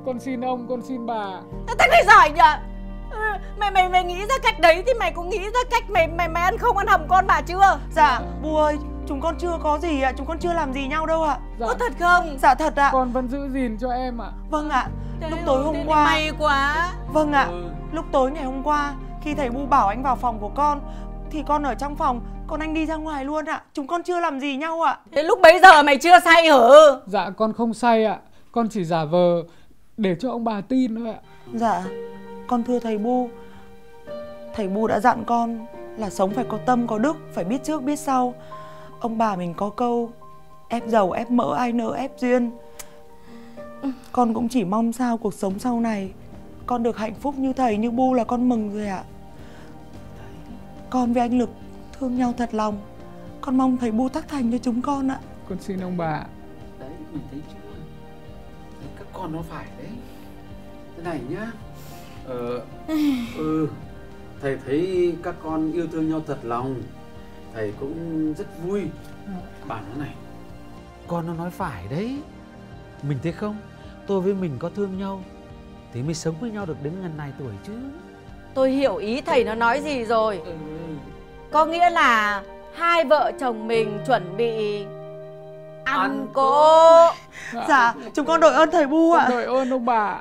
Con xin ông, con xin bà. Thằng này giỏi nhỉ? Mày mày mày nghĩ ra cách đấy thì mày cũng nghĩ ra cách mày mày mày ăn không ăn hầm con bà chưa? Dạ, bố ơi, chúng con chưa có gì ạ, chúng con chưa làm gì nhau đâu ạ. Dạ, Có thật không? Dạ thật ạ. con vẫn giữ gìn cho em ạ. Vâng ạ. Trời Lúc tối hôm qua. May quá. Vâng ạ. Ừ. Lúc tối ngày hôm qua khi thầy Bu bảo anh vào phòng của con thì con ở trong phòng, còn anh đi ra ngoài luôn ạ. Chúng con chưa làm gì nhau ạ. Thế lúc bấy giờ mày chưa say hử? Dạ, con không say ạ. Con chỉ giả vờ để cho ông bà tin thôi ạ. Dạ, con thưa thầy Bu. Thầy Bu đã dặn con là sống phải có tâm có đức, phải biết trước biết sau. Ông bà mình có câu ép dầu ép mỡ ai nỡ ép duyên. Con cũng chỉ mong sao cuộc sống sau này con được hạnh phúc như thầy như Bu là con mừng rồi ạ. Con với anh Lực thương nhau thật lòng. Con mong thầy Bu tác thành cho chúng con ạ. Con xin ông bà. đấy mình thấy chưa các con nó phải đấy thế này nhá ờ ừ. Thầy thấy các con yêu thương nhau thật lòng. Thầy cũng rất vui. Bảo nó này. Con nó nói phải đấy. Mình thấy không? Tôi với mình có thương nhau Thì mới sống với nhau được đến ngần này tuổi chứ. Tôi hiểu ý thầy nó nói gì rồi. Có nghĩa là hai vợ chồng mình chuẩn bị ăn cỗ. Dạ, chúng con đội ơn thầy Bu ạ. đội ơn ông bà.